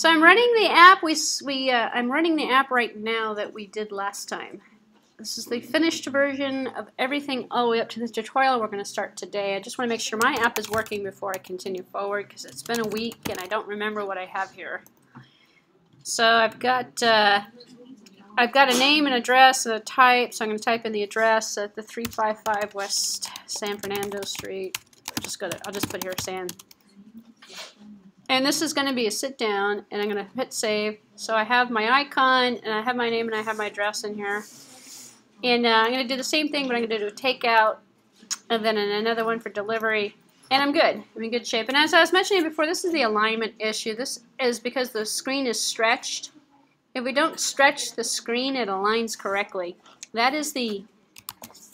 So I'm running the app. We, we uh, I'm running the app right now that we did last time. This is the finished version of everything all the way up to the tutorial we're going to start today. I just want to make sure my app is working before I continue forward because it's been a week and I don't remember what I have here. So I've got uh, I've got a name and address and a type. So I'm going to type in the address at the 355 West San Fernando Street. I'll just go to, I'll just put here San. And this is going to be a sit down and I'm going to hit save. So I have my icon and I have my name and I have my address in here. And uh, I'm going to do the same thing, but I'm going to do a takeout and then another one for delivery. And I'm good. I'm in good shape. And as I was mentioning before, this is the alignment issue. This is because the screen is stretched. If we don't stretch the screen, it aligns correctly. That is the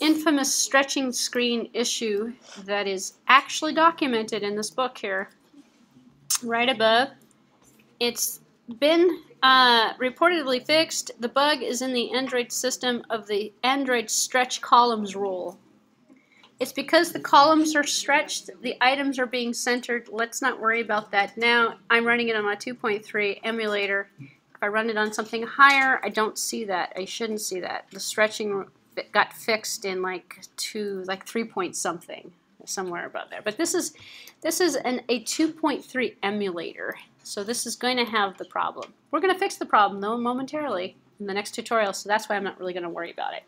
infamous stretching screen issue that is actually documented in this book here, right above. It's been uh, reportedly fixed. The bug is in the Android system of the Android stretch columns rule. It's because the columns are stretched, the items are being centered. Let's not worry about that now. I'm running it on a 2.3 emulator. If I run it on something higher, I don't see that. I shouldn't see that. The stretching got fixed in like two, like three point something, somewhere above there. But this is this is an, a 2.3 emulator. So this is going to have the problem. We're going to fix the problem though momentarily in the next tutorial, so that's why I'm not really going to worry about it.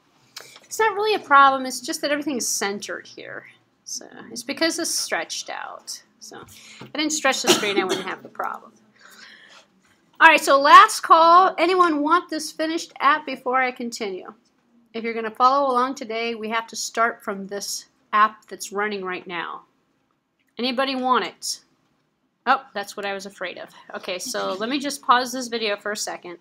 It's not really a problem, it's just that everything is centered here. So it's because it's stretched out. So if I didn't stretch the screen, I wouldn't have the problem. All right, so last call. Anyone want this finished app before I continue? If you're going to follow along today, we have to start from this app that's running right now. Anybody want it? Oh, that's what I was afraid of. Okay, so let me just pause this video for a second.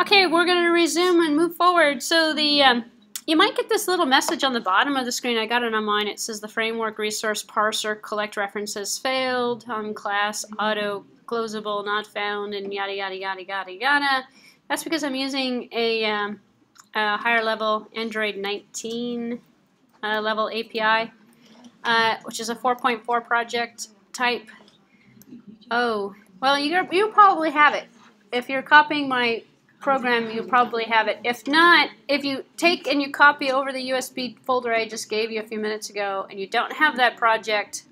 Okay, we're going to resume and move forward. So the um, you might get this little message on the bottom of the screen. I got it on mine. It says the framework resource parser collect references failed on class auto closable not found and yada yada yada yada yada. That's because I'm using a, um, a higher level Android 19 uh, level API, uh, which is a 4.4 project type. Oh, well, you, you probably have it. If you're copying my program, you probably have it. If not, if you take and you copy over the USB folder I just gave you a few minutes ago and you don't have that project,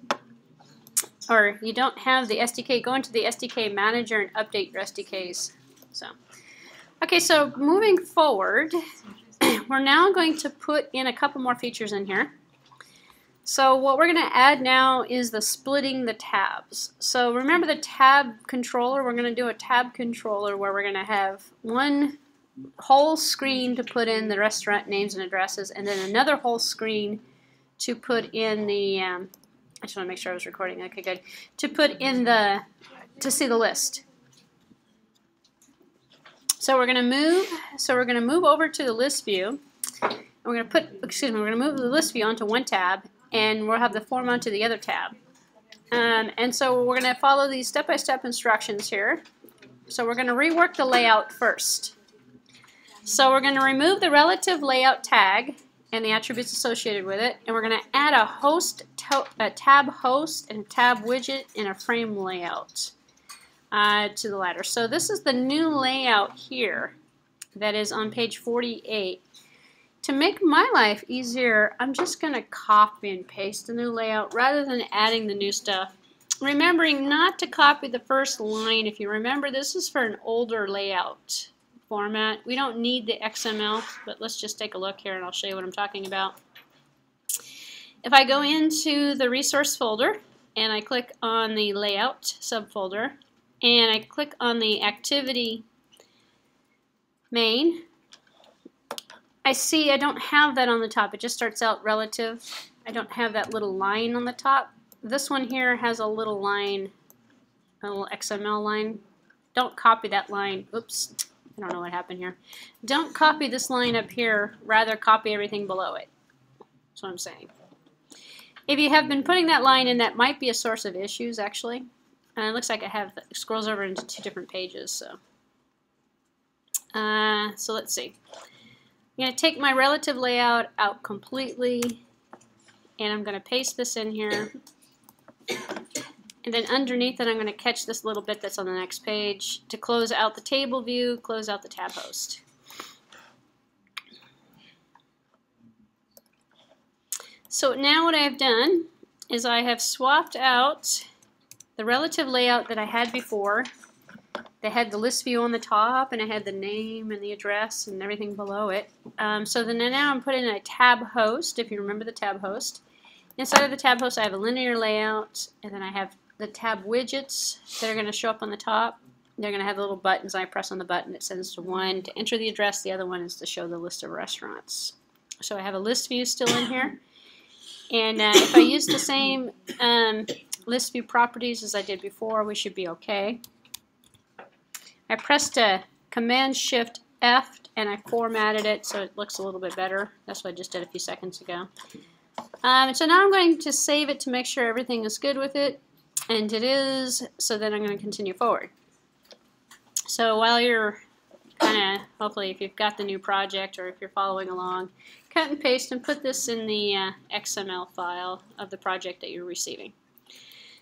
or you don't have the SDK, go into the SDK manager and update your SDKs. So, okay, so moving forward, we're now going to put in a couple more features in here. So what we're going to add now is the splitting the tabs. So remember the tab controller? We're going to do a tab controller where we're going to have one whole screen to put in the restaurant names and addresses and then another whole screen to put in the, um, I just want to make sure I was recording, okay good, to put in the, to see the list. So we're going to move, so we're going to move over to the list view. And we're going to put, excuse me, we're going to move the list view onto one tab and we'll have the form onto the other tab. Um, and so we're going to follow these step-by-step -step instructions here. So we're going to rework the layout first. So we're going to remove the relative layout tag and the attributes associated with it, and we're going to add a host, a tab host, and a tab widget, and a frame layout uh, to the ladder. So this is the new layout here that is on page 48. To make my life easier, I'm just going to copy and paste the new layout rather than adding the new stuff. Remembering not to copy the first line. If you remember, this is for an older layout format. We don't need the XML, but let's just take a look here and I'll show you what I'm talking about. If I go into the resource folder and I click on the layout subfolder and I click on the activity main, I see I don't have that on the top. It just starts out relative. I don't have that little line on the top. This one here has a little line, a little XML line. Don't copy that line. Oops, I don't know what happened here. Don't copy this line up here. Rather copy everything below it. That's what I'm saying. If you have been putting that line in, that might be a source of issues, actually. And it looks like I have scrolls over into two different pages. So, uh, so let's see. I'm going to take my relative layout out completely and I'm going to paste this in here. And then underneath it, I'm going to catch this little bit that's on the next page to close out the table view, close out the tab host. So now what I've done is I have swapped out the relative layout that I had before. They had the list view on the top and it had the name and the address and everything below it. Um, so then now I'm putting a tab host, if you remember the tab host. Inside of the tab host I have a linear layout and then I have the tab widgets that are going to show up on the top. They're going to have the little buttons. I press on the button. It sends to one to enter the address. The other one is to show the list of restaurants. So I have a list view still in here. And uh, if I use the same um, list view properties as I did before, we should be okay. I pressed a Command Shift F and I formatted it so it looks a little bit better. That's what I just did a few seconds ago. Um, so now I'm going to save it to make sure everything is good with it. And it is, so then I'm going to continue forward. So while you're kind of, hopefully if you've got the new project or if you're following along, cut and paste and put this in the uh, XML file of the project that you're receiving.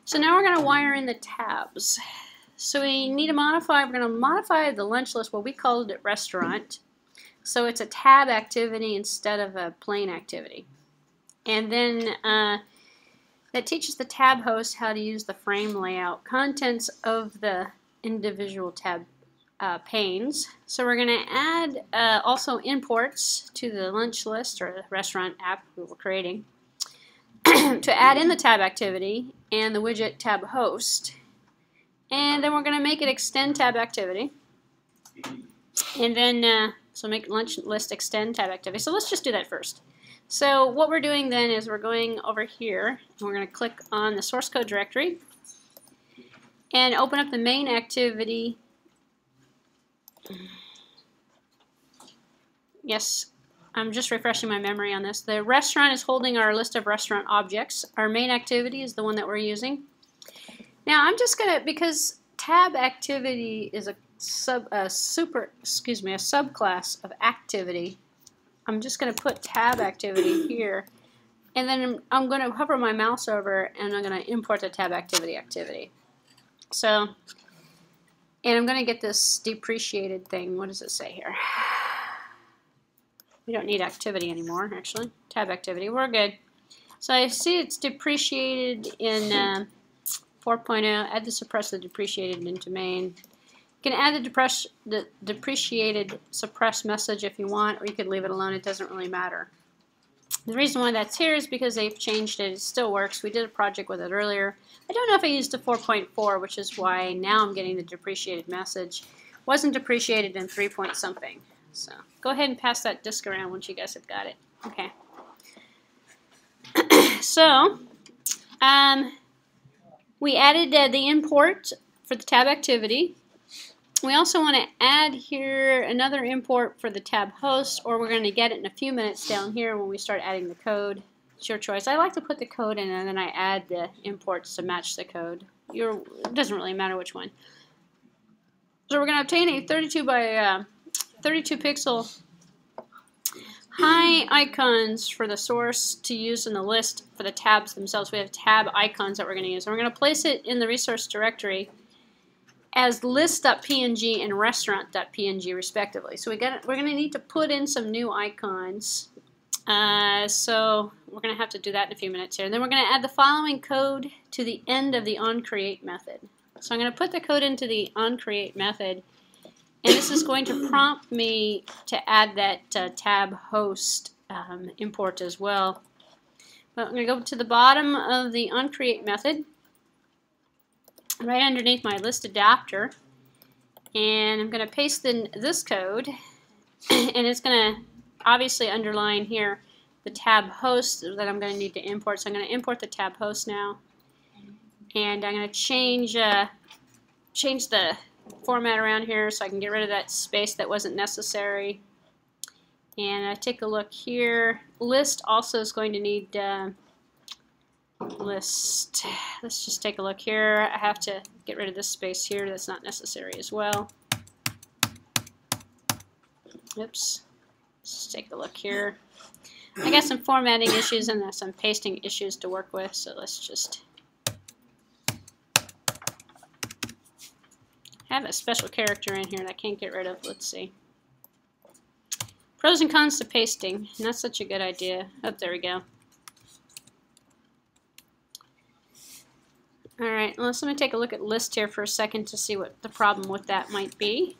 So now we're going to wire in the tabs. So we need to modify, we're going to modify the lunch list, well we called it restaurant. So it's a tab activity instead of a plain activity. And then uh, that teaches the tab host how to use the frame layout contents of the individual tab uh, panes. So we're going to add uh, also imports to the lunch list or the restaurant app we were creating to add in the tab activity and the widget tab host. And then we're going to make it extend tab activity. And then, uh, so make lunch list extend tab activity. So let's just do that first. So what we're doing then is we're going over here and we're going to click on the source code directory and open up the main activity Yes, I'm just refreshing my memory on this. The restaurant is holding our list of restaurant objects. Our main activity is the one that we're using. Now I'm just gonna because tab activity is a sub a super excuse me a subclass of activity. I'm just gonna put tab activity here, and then I'm gonna hover my mouse over and I'm gonna import the tab activity activity. So and I'm going to get this depreciated thing. What does it say here? We don't need activity anymore, actually. Tab activity. We're good. So I see it's depreciated in uh, 4.0. Add the suppress the depreciated into main. You can add the, the depreciated suppress message if you want, or you could leave it alone. It doesn't really matter. The reason why that's here is because they've changed it. It still works. We did a project with it earlier. I don't know if I used a 4.4, which is why now I'm getting the depreciated message. Wasn't depreciated in 3 point something. So go ahead and pass that disk around once you guys have got it. Okay. so um, we added uh, the import for the tab activity. We also want to add here another import for the tab host, or we're going to get it in a few minutes down here when we start adding the code. It's your choice. I like to put the code in and then I add the imports to match the code. It doesn't really matter which one. So we're going to obtain a 32 by uh, 32 pixel high icons for the source to use in the list for the tabs themselves. We have tab icons that we're going to use. And we're going to place it in the resource directory as list.png and restaurant.png respectively. So we got we're going to need to put in some new icons. Uh, so we're going to have to do that in a few minutes here. And then we're going to add the following code to the end of the onCreate method. So I'm going to put the code into the onCreate method. And this is going to prompt me to add that uh, tab host um, import as well. But I'm going to go to the bottom of the onCreate method right underneath my list adapter and I'm going to paste in this code and it's going to obviously underline here the tab host that I'm going to need to import. So I'm going to import the tab host now and I'm going to change uh, change the format around here so I can get rid of that space that wasn't necessary. And I take a look here. List also is going to need uh, list. Let's just take a look here. I have to get rid of this space here. That's not necessary as well. Oops. Let's take a look here. I got some formatting issues and some pasting issues to work with, so let's just I have a special character in here that I can't get rid of. Let's see. Pros and cons to pasting. Not such a good idea. Oh, there we go. All right, let's let me take a look at list here for a second to see what the problem with that might be.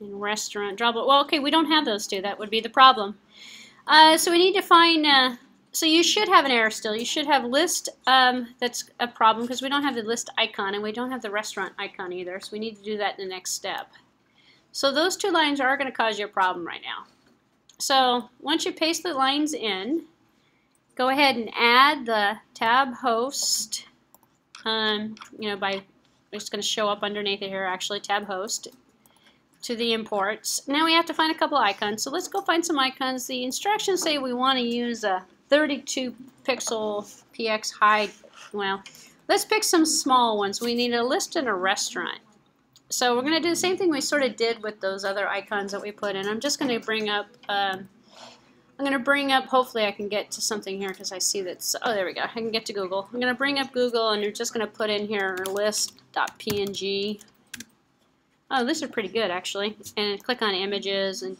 In restaurant, drawable. Well, okay, we don't have those two. That would be the problem. Uh, so we need to find, uh, so you should have an error still. You should have list, um, that's a problem because we don't have the list icon and we don't have the restaurant icon either. So we need to do that in the next step. So those two lines are going to cause you a problem right now. So once you paste the lines in, go ahead and add the tab host, um, you know, by, it's going to show up underneath it here actually, tab host to the imports. Now we have to find a couple icons. So let's go find some icons. The instructions say we want to use a 32 pixel PX hide. Well, let's pick some small ones. We need a list in a restaurant. So we're going to do the same thing we sort of did with those other icons that we put in. I'm just going to bring up, um, I'm going to bring up, hopefully I can get to something here because I see that's, oh there we go, I can get to Google. I'm going to bring up Google and you're just going to put in here list.png. Oh, this is pretty good actually. And click on images and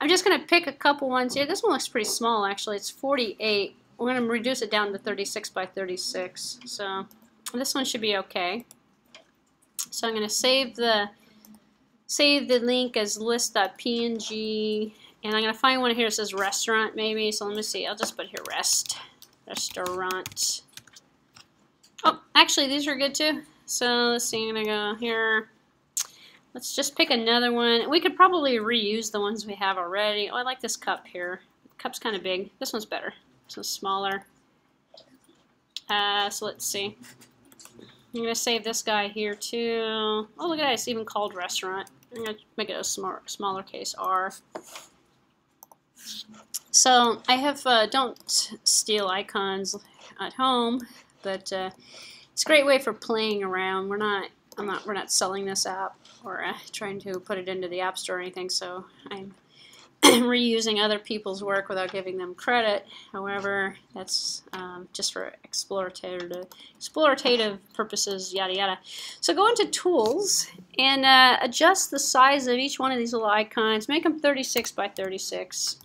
I'm just going to pick a couple ones here. This one looks pretty small actually. It's 48. We're going to reduce it down to 36 by 36. So this one should be okay. So I'm going to save the save the link as list.png and I'm going to find one here that says restaurant maybe. So let me see. I'll just put here rest. Restaurant. Oh, actually these are good too. So let's see. I'm going to go here. Let's just pick another one. We could probably reuse the ones we have already. Oh, I like this cup here. The cup's kind of big. This one's better. This one's smaller. Uh, so let's see. I'm going to save this guy here too. Oh, look at that. It's even called restaurant. I'm going to make it a small, smaller case R. So I have, uh, don't steal icons at home, but uh, it's a great way for playing around. We're not, I'm not, we're not selling this app or uh, trying to put it into the App Store or anything, so I'm reusing other people's work without giving them credit. However, that's um, just for explorative, explorative purposes, yada yada. So go into Tools and uh, adjust the size of each one of these little icons. Make them 36 by 36,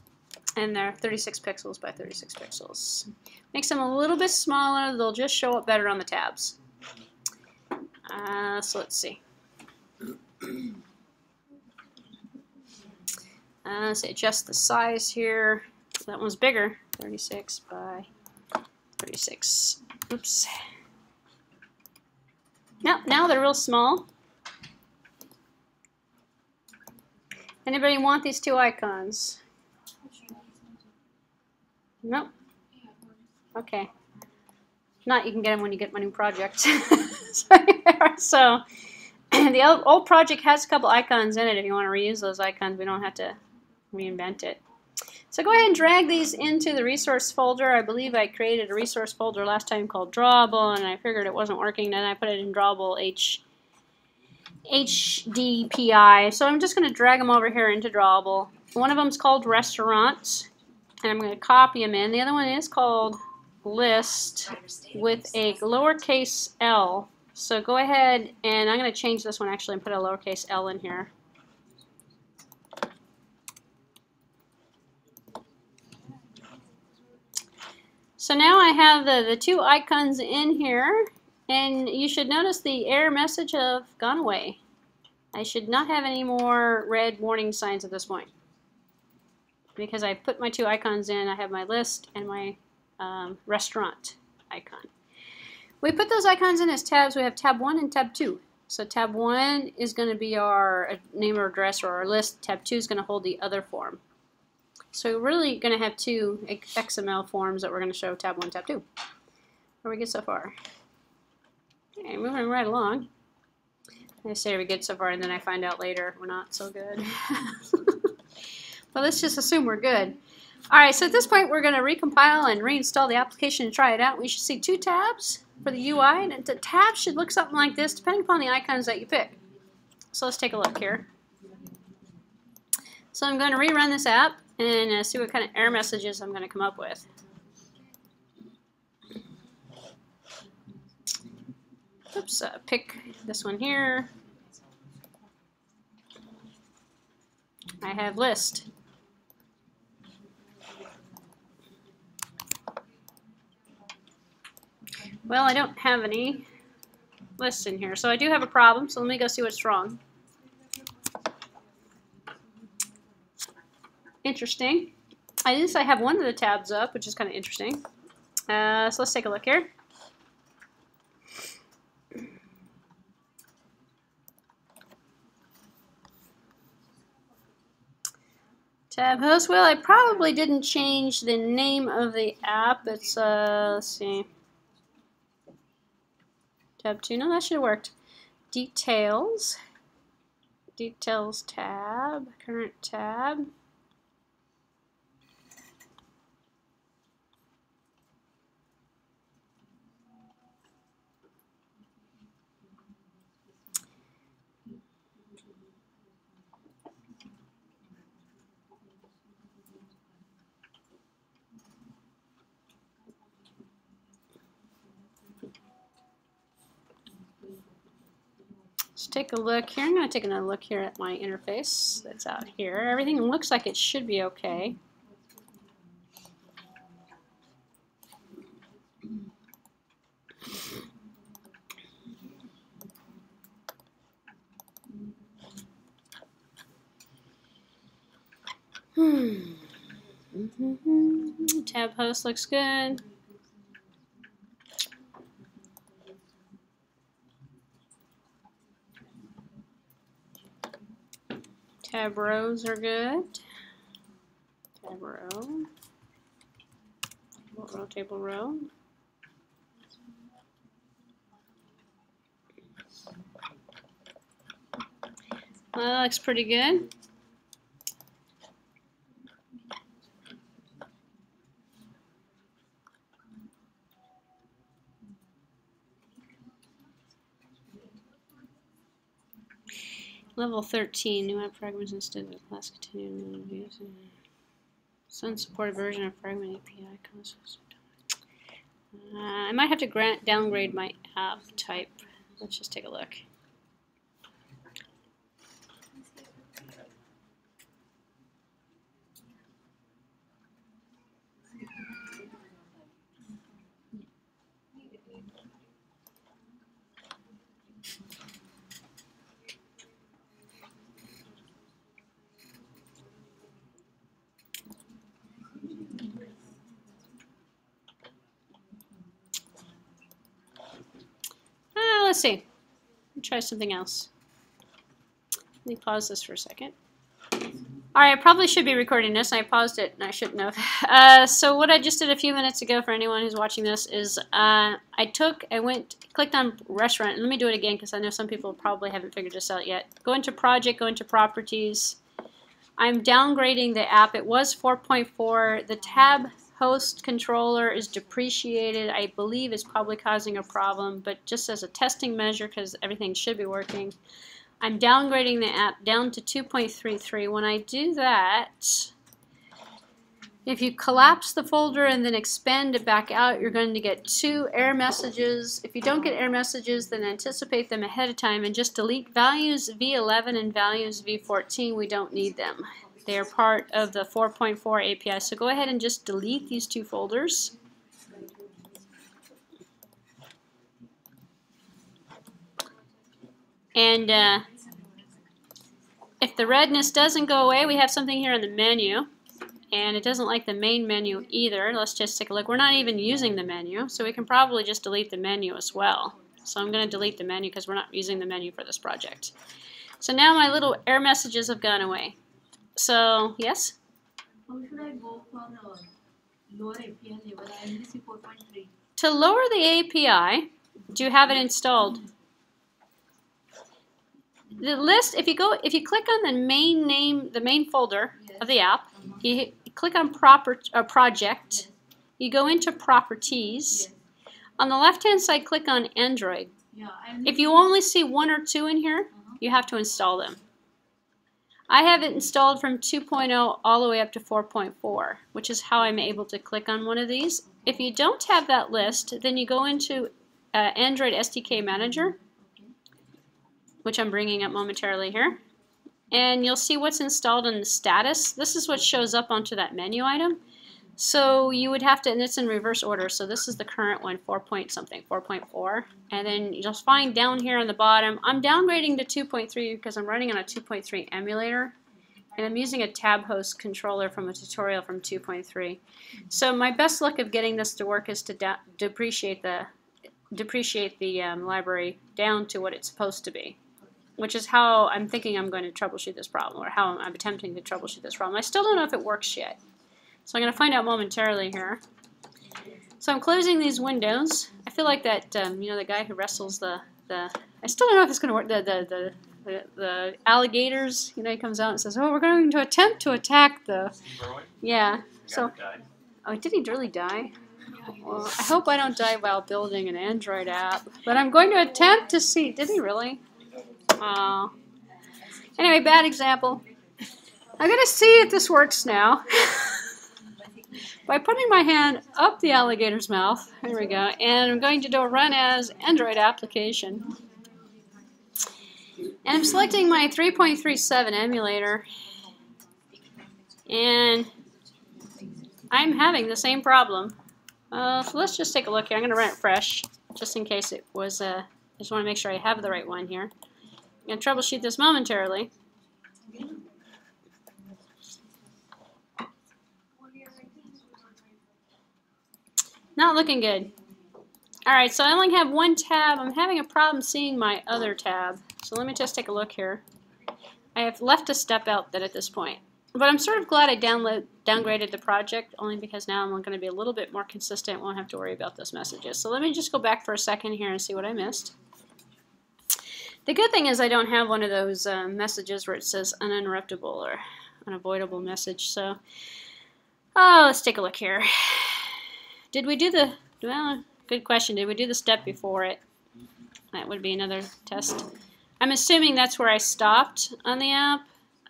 and they're 36 pixels by 36 pixels. Makes them a little bit smaller. They'll just show up better on the tabs. Uh, so let's see. Uh, so adjust the size here. That one's bigger, 36 by 36. Oops. Now, now they're real small. Anybody want these two icons? Nope. Okay. Not, you can get them when you get my new project. so, the old, project has a couple icons in it. If you want to reuse those icons, we don't have to reinvent it. So go ahead and drag these into the resource folder. I believe I created a resource folder last time called Drawable, and I figured it wasn't working. Then I put it in Drawable H HDPI. So I'm just going to drag them over here into Drawable. One of them is called Restaurants, and I'm going to copy them in. The other one is called List with a lowercase l. So go ahead, and I'm going to change this one actually and put a lowercase l in here. So now I have the, the two icons in here, and you should notice the error message have gone away. I should not have any more red warning signs at this point. Because I put my two icons in, I have my list and my um, restaurant icon. We put those icons in as tabs. We have tab 1 and tab 2. So tab 1 is going to be our uh, name or address or our list. Tab 2 is going to hold the other form. So we're really going to have two XML forms that we're going to show tab 1, tab 2. Where we get so far? Okay, moving right along. I say we get so far, and then I find out later we're not so good. but let's just assume we're good. Alright, so at this point we're going to recompile and reinstall the application and try it out. We should see two tabs for the UI, and the tabs should look something like this depending upon the icons that you pick. So let's take a look here. So I'm going to rerun this app and uh, see what kind of error messages I'm going to come up with. oops, uh, pick this one here. I have list. Well, I don't have any lists in here, so I do have a problem, so let me go see what's wrong. Interesting. At least I have one of the tabs up, which is kind of interesting. Uh, so let's take a look here. Tab host. Well, I probably didn't change the name of the app. It's, uh, let's see. Tab 2. No, that should have worked. Details. Details tab. Current tab. Take a look here. I'm going to take another look here at my interface that's out here. Everything looks like it should be okay. Hmm. Tab host looks good. Tab rows are good. Tab row. Table row, table row. That looks pretty good. Level 13, new app fragments instead of class continued Sun supported version of fragment API uh, I might have to grant downgrade my app type. Let's just take a look. let's see. Let try something else. Let me pause this for a second. Alright, I probably should be recording this. I paused it and I shouldn't have. Uh, so what I just did a few minutes ago for anyone who's watching this is uh, I took, I went, clicked on restaurant. Let me do it again because I know some people probably haven't figured this out yet. Go into project, go into properties. I'm downgrading the app. It was 4.4. The tab host controller is depreciated. I believe is probably causing a problem, but just as a testing measure because everything should be working, I'm downgrading the app down to 2.33. When I do that, if you collapse the folder and then expand it back out, you're going to get two error messages. If you don't get error messages, then anticipate them ahead of time and just delete values V11 and values V14. We don't need them. They are part of the 4.4 API. So go ahead and just delete these two folders. And uh, if the redness doesn't go away, we have something here in the menu. And it doesn't like the main menu either. Let's just take a look. We're not even using the menu, so we can probably just delete the menu as well. So I'm going to delete the menu because we're not using the menu for this project. So now my little error messages have gone away. So, yes? How should I go for uh, lower API level? I am 4.3. To lower the API, do you have it installed? The list, if you go, if you click on the main name, the main folder Yes. of the app, Uh -huh. you, click on proper uh, project, you go into properties. Yes. On the left hand side, click on Android. Yeah, If you only see one or two in here, Uh-huh. you have to install them. I have it installed from 2.0 all the way up to 4.4, which is how I'm able to click on one of these. If you don't have that list, then you go into uh, Android SDK Manager, which I'm bringing up momentarily here. And you'll see what's installed in the status. This is what shows up onto that menu item. So you would have to, and it's in reverse order, so this is the current one, 4 point something, 4.4. And then you'll find down here on the bottom, I'm downgrading to 2.3 because I'm running on a 2.3 emulator. And I'm using a tab host controller from a tutorial from 2.3. So my best luck of getting this to work is to depreciate the depreciate the um, library down to what it's supposed to be, which is how I'm thinking I'm going to troubleshoot this problem, or how I'm attempting to troubleshoot this problem. I still don't know if it works yet. So I'm going to find out momentarily here. So I'm closing these windows. I feel like that, um, you know, the guy who wrestles the, the I still don't know if it's going to work, the, the, the the, the alligators, you know, he comes out and says, "Oh, we're going to attempt to attack the." Yeah. So. Oh, did he really die? Well, I hope I don't die while building an Android app, but I'm going to attempt to see. Did he really? Oh. Anyway, bad example. I'm going to see if this works now. By putting my hand up the alligator's mouth, there we go, and I'm going to do a run as Android application. And I'm selecting my 3.37 emulator. And I'm having the same problem. Uh, so let's just take a look here. I'm going to run it fresh, just in case it was, uh, I just want to make sure I have the right one here. I'm going to troubleshoot this momentarily. Not looking good. Alright, so I only have one tab. I'm having a problem seeing my other tab. So let me just take a look here. I have left a step out that at this point. But I'm sort of glad I download, downgraded the project, only because now I'm going to be a little bit more consistent, won't have to worry about those messages. So let me just go back for a second here and see what I missed. The good thing is I don't have one of those uh, messages where it says uninterruptible or unavoidable message. So oh, let's take a look here. Did we do the, well, good question. Did we do the step before it? That would be another test. I'm assuming that's where I stopped on the app.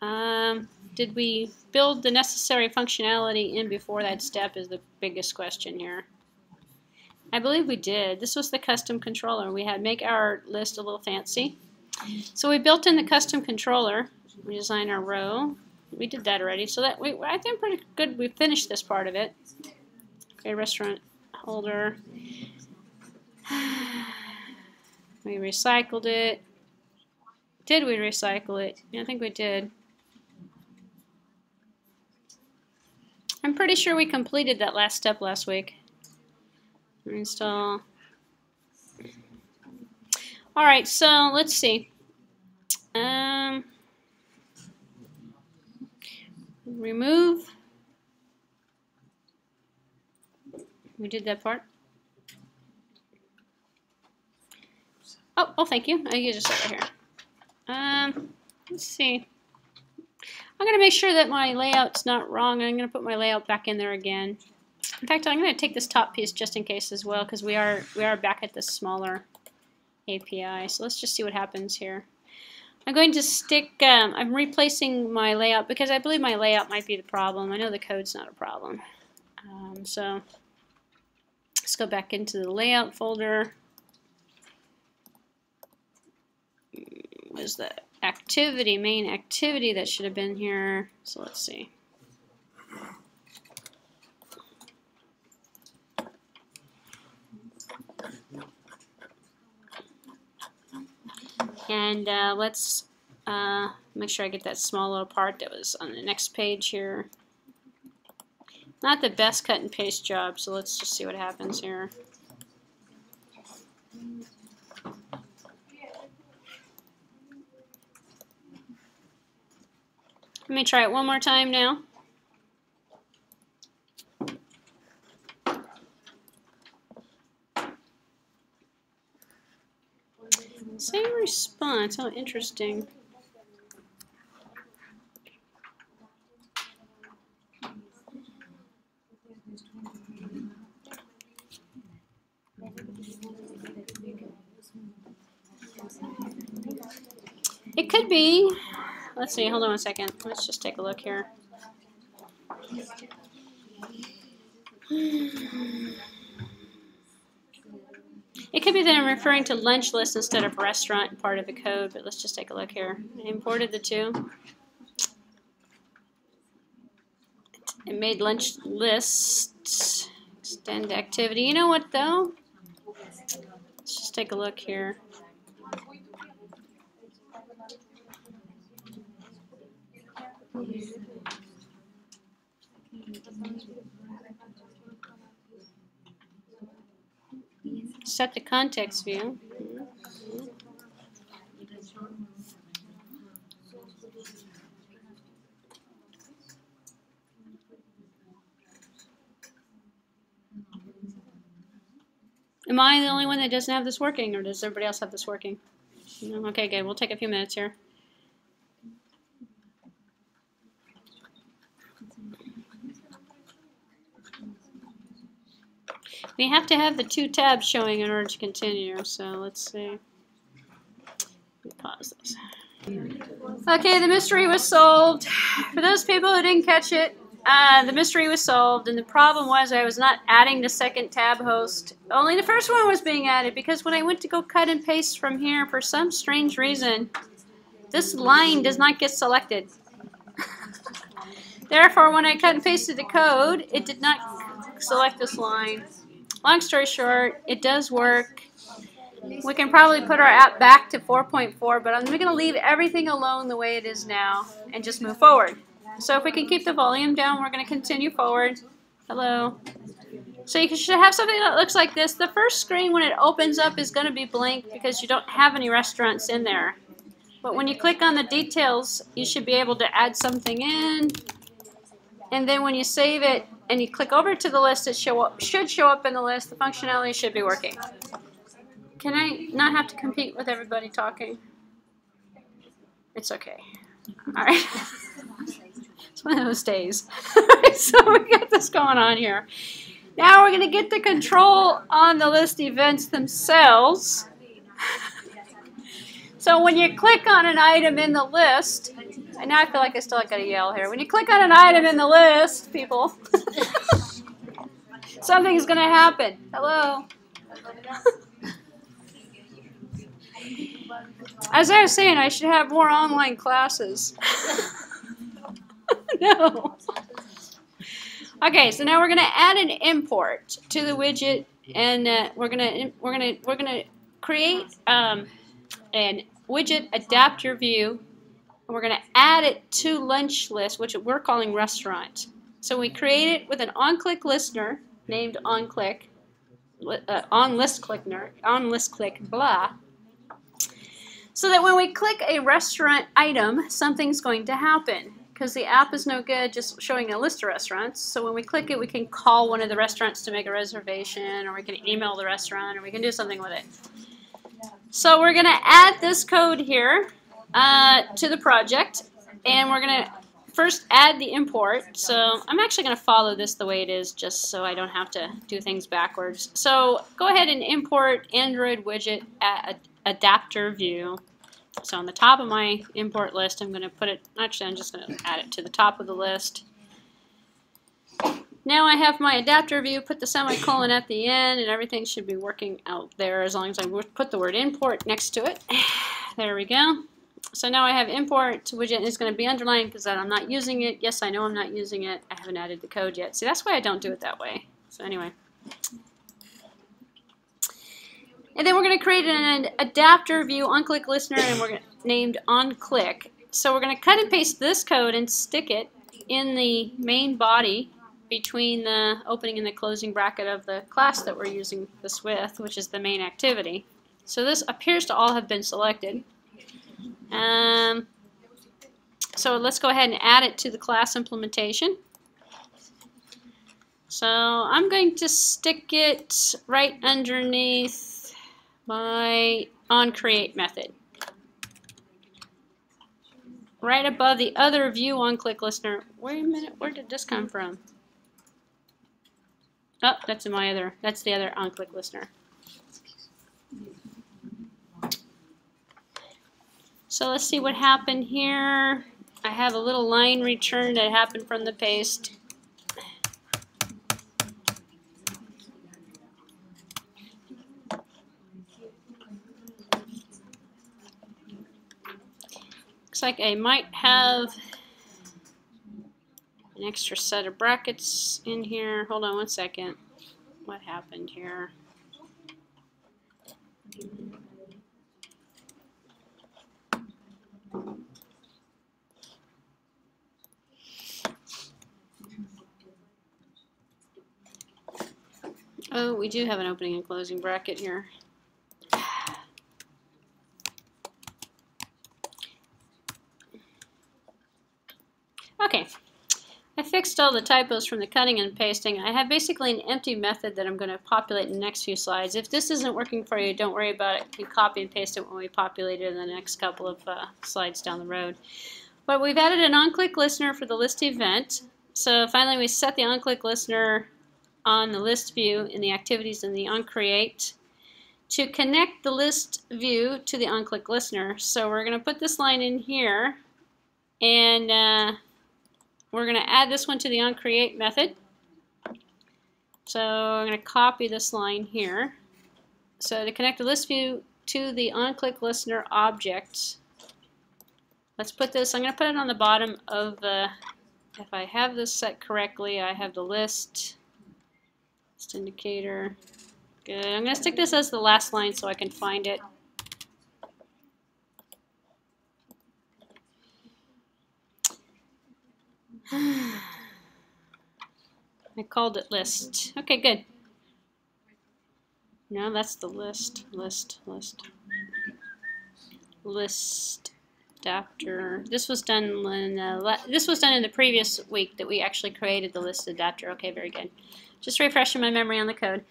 Um, did we build the necessary functionality in before that step is the biggest question here. I believe we did. This was the custom controller. We had make our list a little fancy. So we built in the custom controller. We designed our row. We did that already. So that we, I think pretty good. We finished this part of it. Okay, restaurant holder. We recycled it. Did we recycle it? I think we did. I'm pretty sure we completed that last step last week. Install. All right, so let's see. Um, remove. We did that part. Oh, oh, thank you. I can just over here. Um, let's see. I'm going to make sure that my layout's not wrong. I'm going to put my layout back in there again. In fact, I'm going to take this top piece just in case as well because we are we are back at the smaller API. So let's just see what happens here. I'm going to stick, um, I'm replacing my layout because I believe my layout might be the problem. I know the code's not a problem. Um, so let's go back into the layout folder. was the activity, main activity that should have been here. So let's see. And uh, let's uh, make sure I get that small little part that was on the next page here. Not the best cut and paste job, so let's just see what happens here. Let me try it one more time now. Same response. Oh, interesting. It could be let's see, hold on a second. Let's just take a look here. It could be that I'm referring to lunch list instead of restaurant part of the code, but let's just take a look here. I imported the two. It made lunch list extend activity. You know what though? Let's just take a look here. Set the context view. Am I the only one that doesn't have this working, or does everybody else have this working? No? Okay, good. We'll take a few minutes here. We have to have the two tabs showing in order to continue, so let's see. Pause this. Okay, the mystery was solved. For those people who didn't catch it, uh, the mystery was solved, and the problem was I was not adding the second tab host. Only the first one was being added because when I went to go cut and paste from here, for some strange reason, this line does not get selected. Therefore, when I cut and pasted the code, it did not select this line. Long story short, it does work. We can probably put our app back to 4.4, but I'm going to leave everything alone the way it is now and just move forward. So if we can keep the volume down, we're going to continue forward. Hello. So you should have something that looks like this. The first screen when it opens up is going to be blank because you don't have any restaurants in there. But when you click on the details, you should be able to add something in. And then when you save it and you click over to the list, it show up, should show up in the list. The functionality should be working. Can I not have to compete with everybody talking? It's okay. All right. it's one of those days. so we got this going on here. Now we're going to get the control on the list events themselves. so when you click on an item in the list, and now I feel like I still got to yell here. When you click on an item in the list, people, something's going to happen. Hello. As I was saying, I should have more online classes. no. Okay, so now we're going to add an import to the widget, and uh, we're going to we're going to we're going to create um, an widget adapter view, and we're going to add it to lunch list, which we're calling restaurant. So we create it with an on-click listener named on-click, uh, on list clicker, on list click blah, so that when we click a restaurant item, something's going to happen because the app is no good just showing a list of restaurants. So when we click it, we can call one of the restaurants to make a reservation, or we can email the restaurant, or we can do something with it. So we're going to add this code here uh, to the project, and we're going to first add the import. So I'm actually going to follow this the way it is just so I don't have to do things backwards. So go ahead and import Android widget adapter view. So on the top of my import list, I'm going to put it, actually I'm just going to add it to the top of the list. Now I have my adapter view, put the semicolon at the end, and everything should be working out there as long as I put the word import next to it. There we go. So now I have import widget, it's going to be underlined because I'm not using it. Yes, I know I'm not using it. I haven't added the code yet. See, that's why I don't do it that way. So anyway. And then we're going to create an adapter view on-click listener, and we're named on-click. So we're going to cut and paste this code and stick it in the main body between the opening and the closing bracket of the class that we're using this with, which is the main activity. So this appears to all have been selected. Um, so let's go ahead and add it to the class implementation. So I'm going to stick it right underneath my onCreate method. Right above the other view on click listener. Wait a minute, where did this come from? Oh, that's my other, that's the other OnClick listener. So let's see what happened here. I have a little line return that happened from the paste. Looks like I might have an extra set of brackets in here. Hold on one second. What happened here? Oh, we do have an opening and closing bracket here. Okay, I fixed all the typos from the cutting and pasting. I have basically an empty method that I'm going to populate in the next few slides. If this isn't working for you, don't worry about it. You can copy and paste it when we populate it in the next couple of uh, slides down the road. But we've added an on-click listener for the list event. So finally we set the on-click listener on the list view in the activities in the onCreate to connect the list view to the onClick listener. So we're going to put this line in here and uh, we're going to add this one to the onCreate method. So I'm going to copy this line here. So to connect the list view to the onClick listener object, let's put this, I'm going to put it on the bottom of the, if I have this set correctly, I have the list List indicator. Good. I'm going to stick this as the last line so I can find it. I called it list. Okay, good. No, that's the list. List, list. List adapter. This was done in the, this was done in the previous week that we actually created the list adapter. Okay, very good. Just refreshing my memory on the code.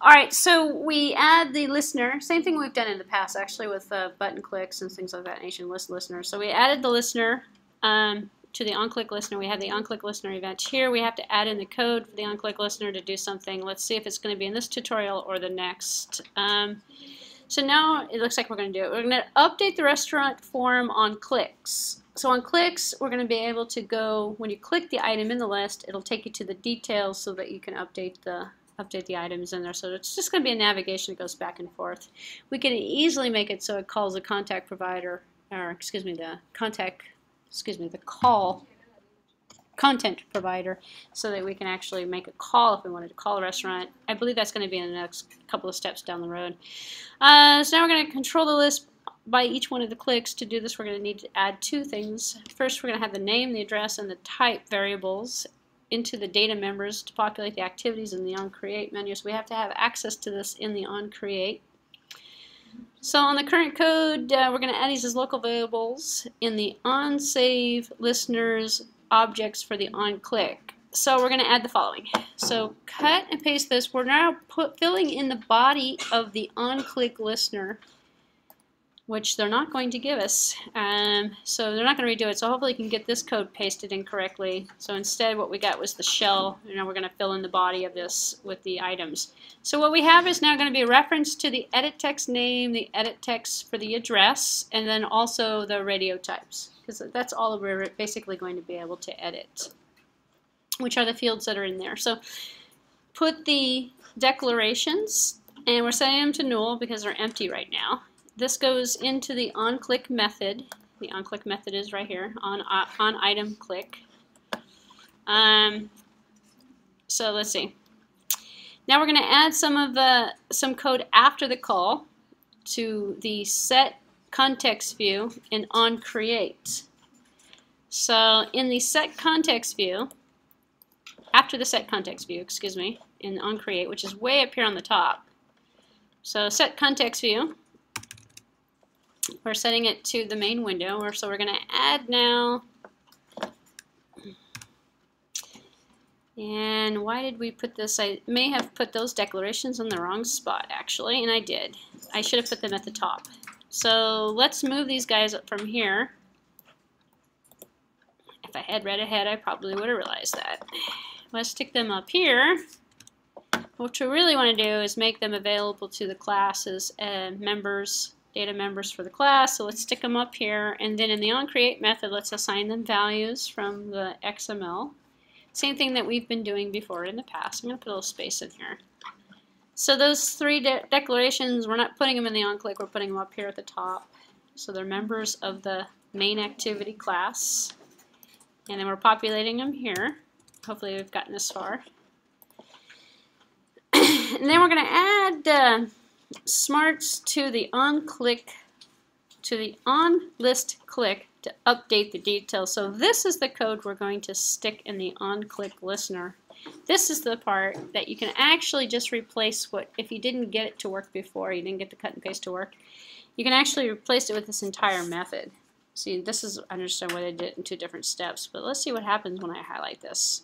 All right, so we add the listener, same thing we've done in the past actually with uh, button clicks and things like that, nation list listener. So we added the listener um, to the onClick listener. We have the onClick listener event here. We have to add in the code for the onClick listener to do something. Let's see if it's going to be in this tutorial or the next. Um, so now it looks like we're going to do it. We're going to update the restaurant form on clicks. So on clicks, we're going to be able to go, when you click the item in the list, it'll take you to the details so that you can update the update the items in there. So it's just going to be a navigation that goes back and forth. We can easily make it so it calls the contact provider, or excuse me, the contact, excuse me, the call content provider so that we can actually make a call if we wanted to call a restaurant. I believe that's going to be in the next couple of steps down the road. Uh, so now we're going to control the list by each one of the clicks, to do this we're going to need to add two things. First we're going to have the name, the address, and the type variables into the data members to populate the activities in the onCreate menu. So we have to have access to this in the onCreate. So on the current code, uh, we're going to add these as local variables in the onSave listeners objects for the onClick. So we're going to add the following. So cut and paste this. We're now put, filling in the body of the onClick listener which they're not going to give us. Um, so they're not going to redo it. So hopefully you can get this code pasted in correctly. So instead what we got was the shell. You know, we're going to fill in the body of this with the items. So what we have is now going to be a reference to the edit text name, the edit text for the address, and then also the radio types. Because that's all we're basically going to be able to edit, which are the fields that are in there. So put the declarations, and we're setting them to null because they're empty right now this goes into the on-click method. The on-click method is right here, on, uh, on item click. Um, so let's see. Now we're going to add some of the some code after the call to the set context view in on create. So in the set context view, after the set context view, excuse me, in on create, which is way up here on the top. So set context view, we're setting it to the main window, so we're going to add now. And why did we put this? I may have put those declarations in the wrong spot, actually, and I did. I should have put them at the top. So let's move these guys up from here. If I had read ahead, I probably would have realized that. Let's stick them up here. What we really want to do is make them available to the classes and members data members for the class. So let's stick them up here. And then in the onCreate method, let's assign them values from the XML. Same thing that we've been doing before in the past. I'm going to put a little space in here. So those three de declarations, we're not putting them in the onClick, we're putting them up here at the top. So they're members of the main activity class. And then we're populating them here. Hopefully we've gotten this far. and then we're going to add uh, smarts to the on click to the on list click to update the details. So this is the code we're going to stick in the on click listener. This is the part that you can actually just replace what, if you didn't get it to work before, you didn't get the cut and paste to work, you can actually replace it with this entire method. See, this is, I understand why they did in two different steps, but let's see what happens when I highlight this.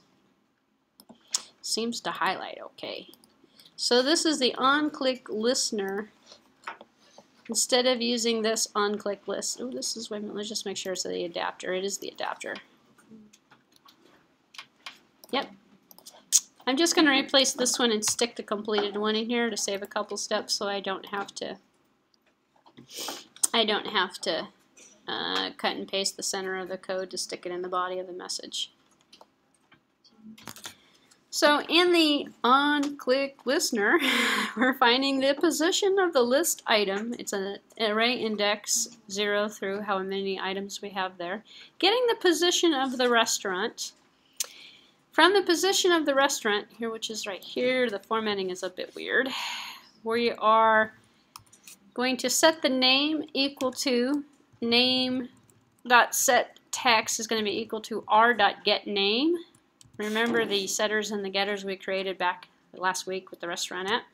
Seems to highlight okay. So this is the on-click listener. Instead of using this on-click list, oh, this is, wait a minute, let's just make sure it's the adapter. It is the adapter. Yep. I'm just going to replace this one and stick the completed one in here to save a couple steps so I don't have to I don't have to uh, cut and paste the center of the code to stick it in the body of the message. So in the on-click listener, we're finding the position of the list item. It's an array index 0 through how many items we have there. Getting the position of the restaurant. From the position of the restaurant, here which is right here, the formatting is a bit weird, we are going to set the name equal to name dot set text is going to be equal to r dot get name. Remember the setters and the getters we created back last week with the restaurant app.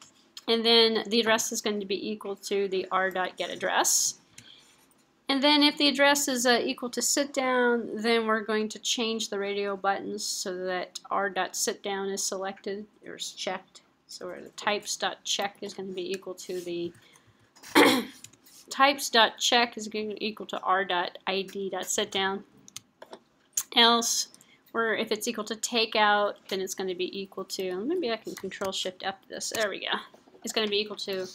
And then the address is going to be equal to the r dot get address. And then if the address is uh, equal to sit down, then we're going to change the radio buttons so that r dot sit down is selected or is checked. So the types dot check is going to be equal to the types dot check is going to equal to r dot id dot set down. Else, or if it's equal to takeout, then it's going to be equal to, maybe I can control shift F this, there we go. It's going to be equal to,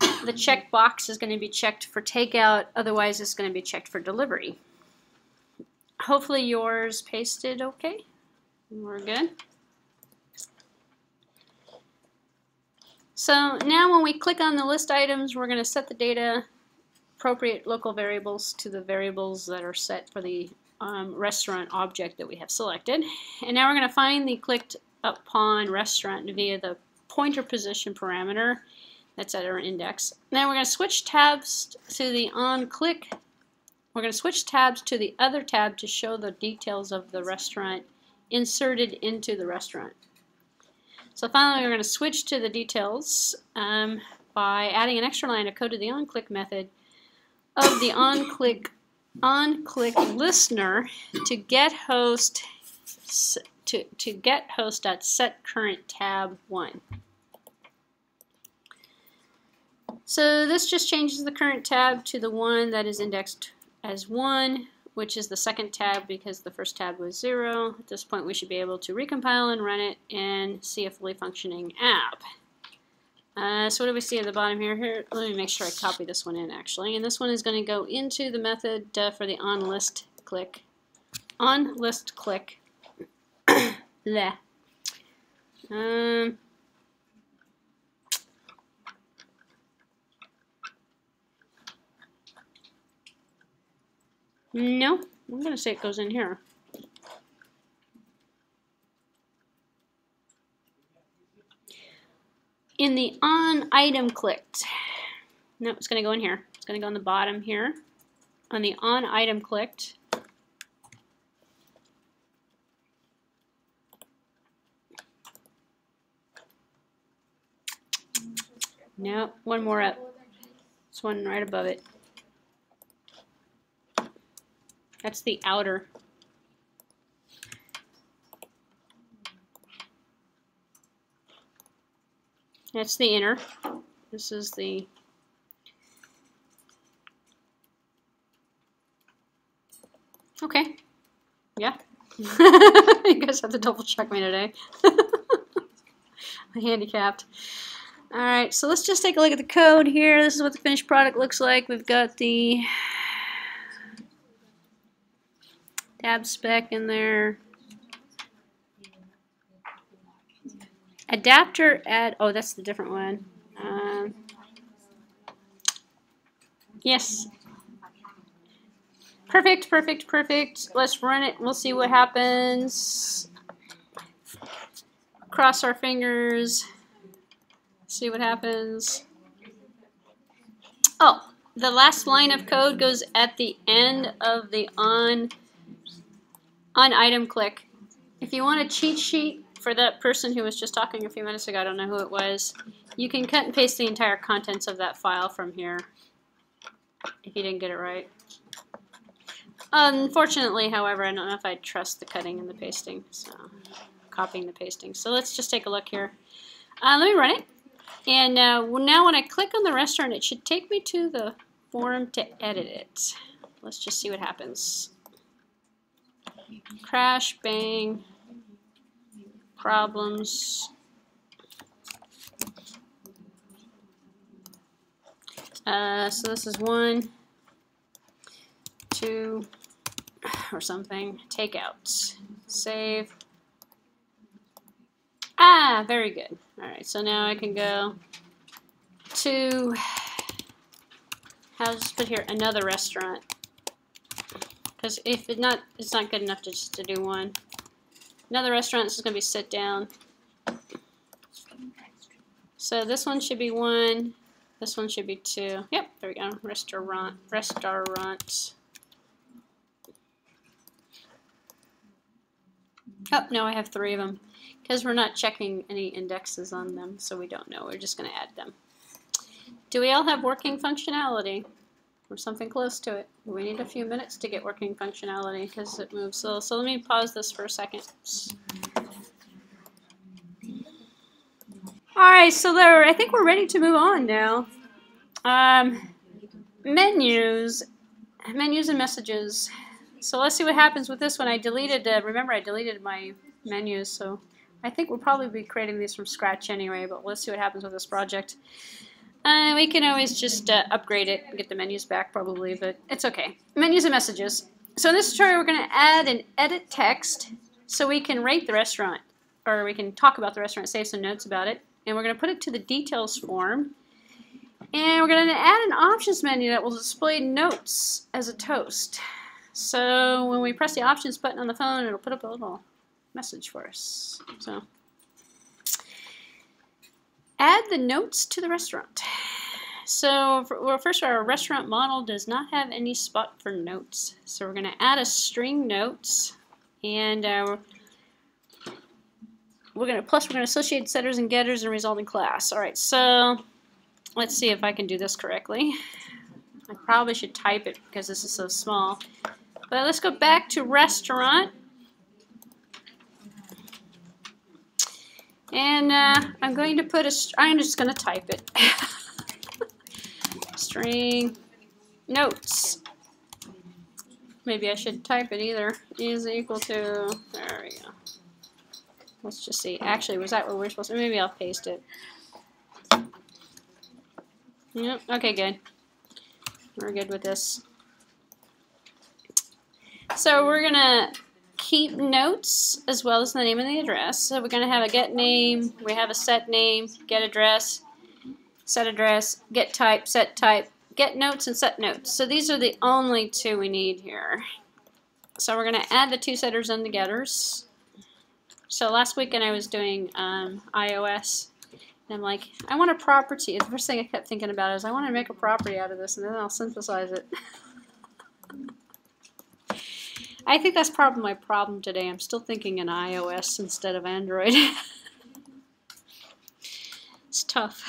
the checkbox is going to be checked for takeout, otherwise it's going to be checked for delivery. Hopefully yours pasted okay. We're good. So now when we click on the list items, we're going to set the data appropriate local variables to the variables that are set for the um, restaurant object that we have selected. And now we're going to find the clicked upon restaurant via the pointer position parameter that's at our index. Now we're going to switch tabs to the on click. We're going to switch tabs to the other tab to show the details of the restaurant inserted into the restaurant. So finally, we're going to switch to the details um, by adding an extra line of code to the onClick method of the onClick onClick listener to get host to, to get host dot set current tab 1. So this just changes the current tab to the one that is indexed as 1 which is the second tab because the first tab was zero. At this point we should be able to recompile and run it and see a fully functioning app. Uh, so what do we see at the bottom here? Here, let me make sure I copy this one in actually. And this one is going to go into the method uh, for the on list click. On list click. Bleh. Um, No, I'm going to say it goes in here. In the on item clicked, no, it's going to go in here. It's going to go on the bottom here. On the on item clicked, no, one more up. This one right above it. That's the outer. That's the inner. This is the Okay. Yeah. you guys have to double check me today. I'm handicapped. Alright, so let's just take a look at the code here. This is what the finished product looks like. We've got the tab spec in there. Adapter at, oh, that's the different one. Um, yes. Perfect, perfect, perfect. Let's run it. We'll see what happens. Cross our fingers. See what happens. Oh, the last line of code goes at the end of the on on item click. If you want a cheat sheet for that person who was just talking a few minutes ago, I don't know who it was, you can cut and paste the entire contents of that file from here if you didn't get it right. Unfortunately, however, I don't know if I trust the cutting and the pasting, so copying the pasting. So let's just take a look here. Uh, let me run it. And uh, now when I click on the restaurant, it should take me to the form to edit it. Let's just see what happens. Crash, bang, problems. Uh, so this is one, two, or something. Takeouts. Save. Ah, very good. All right, so now I can go to, I'll just put here another restaurant. Because if it not, it's not good enough to just to do one. Another restaurant, this is going to be sit down. So this one should be one. This one should be two. Yep, there we go. Restaurant. Restaurant. Oh, no, I have three of them. Because we're not checking any indexes on them, so we don't know. We're just going to add them. Do we all have working functionality? Or something close to it. We need a few minutes to get working functionality because it moves slow. So let me pause this for a second. Alright, so there, I think we're ready to move on now. Um, menus, menus and messages. So let's see what happens with this one. I deleted, uh, remember I deleted my menus, so I think we'll probably be creating these from scratch anyway, but let's see what happens with this project. Uh, we can always just uh, upgrade it and get the menus back probably, but it's okay. Menus and messages. So in this tutorial we're going to add and edit text so we can rate the restaurant, or we can talk about the restaurant, save some notes about it and we're going to put it to the details form. And we're going to add an options menu that will display notes as a toast. So when we press the options button on the phone, it'll put up a little message for us. So add the notes to the restaurant. So well, first our restaurant model does not have any spot for notes. So we're going to add a string notes and uh, we're gonna plus we're gonna associate setters and getters and resulting class. All right, so let's see if I can do this correctly. I probably should type it because this is so small. But let's go back to restaurant. And uh, I'm going to put a, I'm just going to type it. String notes. Maybe I should type it either. Is equal to, there we go. Let's just see. Actually, was that what we're supposed to? Maybe I'll paste it. Yep. Okay, good. We're good with this. So we're gonna keep notes as well as the name and the address. So we're gonna have a get name, we have a set name, get address, set address, get type, set type, get notes, and set notes. So these are the only two we need here. So we're gonna add the two setters and the getters. So last weekend I was doing um, iOS, and I'm like, I want a property. The first thing I kept thinking about is I want to make a property out of this, and then I'll synthesize it. I think that's probably my problem today. I'm still thinking in iOS instead of Android. it's tough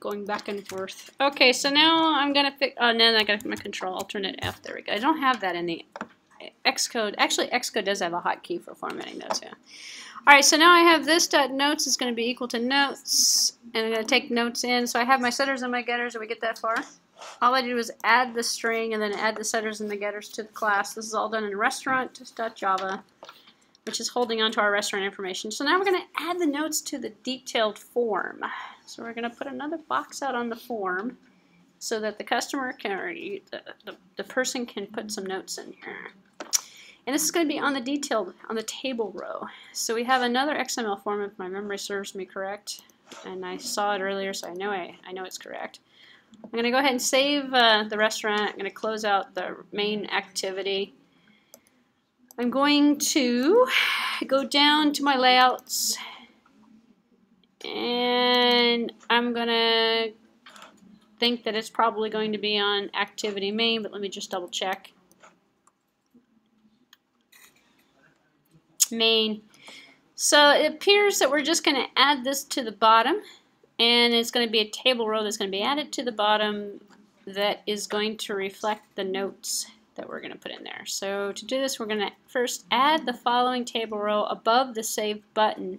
going back and forth. Okay, so now I'm gonna pick. Oh, no, I gotta put my Control Alternate F. There we go. I don't have that in the Xcode. Actually, Xcode does have a hotkey for formatting those. Yeah. All right, so now I have this dot notes is going to be equal to notes, and I'm going to take notes in. So I have my setters and my getters. Did we get that far? All I did was add the string and then add the setters and the getters to the class. This is all done in restaurant.java, which is holding onto our restaurant information. So now we're going to add the notes to the detailed form. So we're going to put another box out on the form so that the customer can, or the, the, the person can put some notes in here. And this is going to be on the detailed, on the table row. So we have another XML form if my memory serves me correct. And I saw it earlier, so I know I, I know it's correct. I'm going to go ahead and save uh, the restaurant. I'm going to close out the main activity. I'm going to go down to my layouts and I'm going to think that it's probably going to be on activity main, but let me just double check. Main. So it appears that we're just going to add this to the bottom and it's going to be a table row that's going to be added to the bottom that is going to reflect the notes that we're going to put in there. So to do this, we're going to first add the following table row above the Save button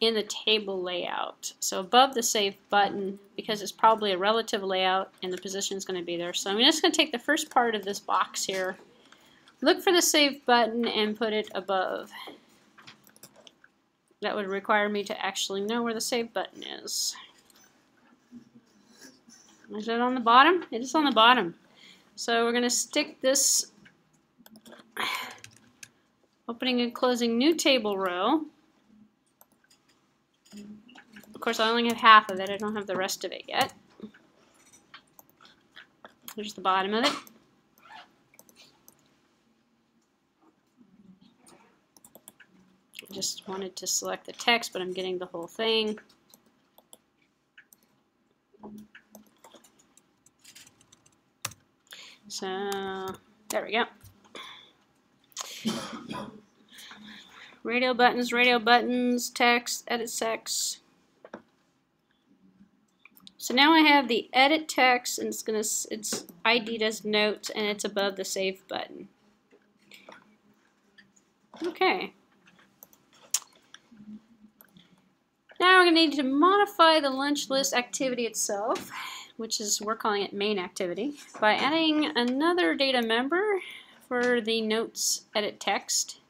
in the table layout. So above the Save button, because it's probably a relative layout and the position is going to be there. So I'm just going to take the first part of this box here, look for the Save button, and put it above. That would require me to actually know where the Save button is. Is it on the bottom? It is on the bottom. So we're going to stick this opening and closing new table row. Of course, I only have half of it. I don't have the rest of it yet. There's the bottom of it. Just wanted to select the text, but I'm getting the whole thing. So there we go. Radio buttons, radio buttons, text, edit text. So now I have the edit text and it's gonna it's ID'd as notes and it's above the save button. Okay. Now we're gonna need to modify the lunch list activity itself which is we're calling it main activity, by adding another data member for the notes edit text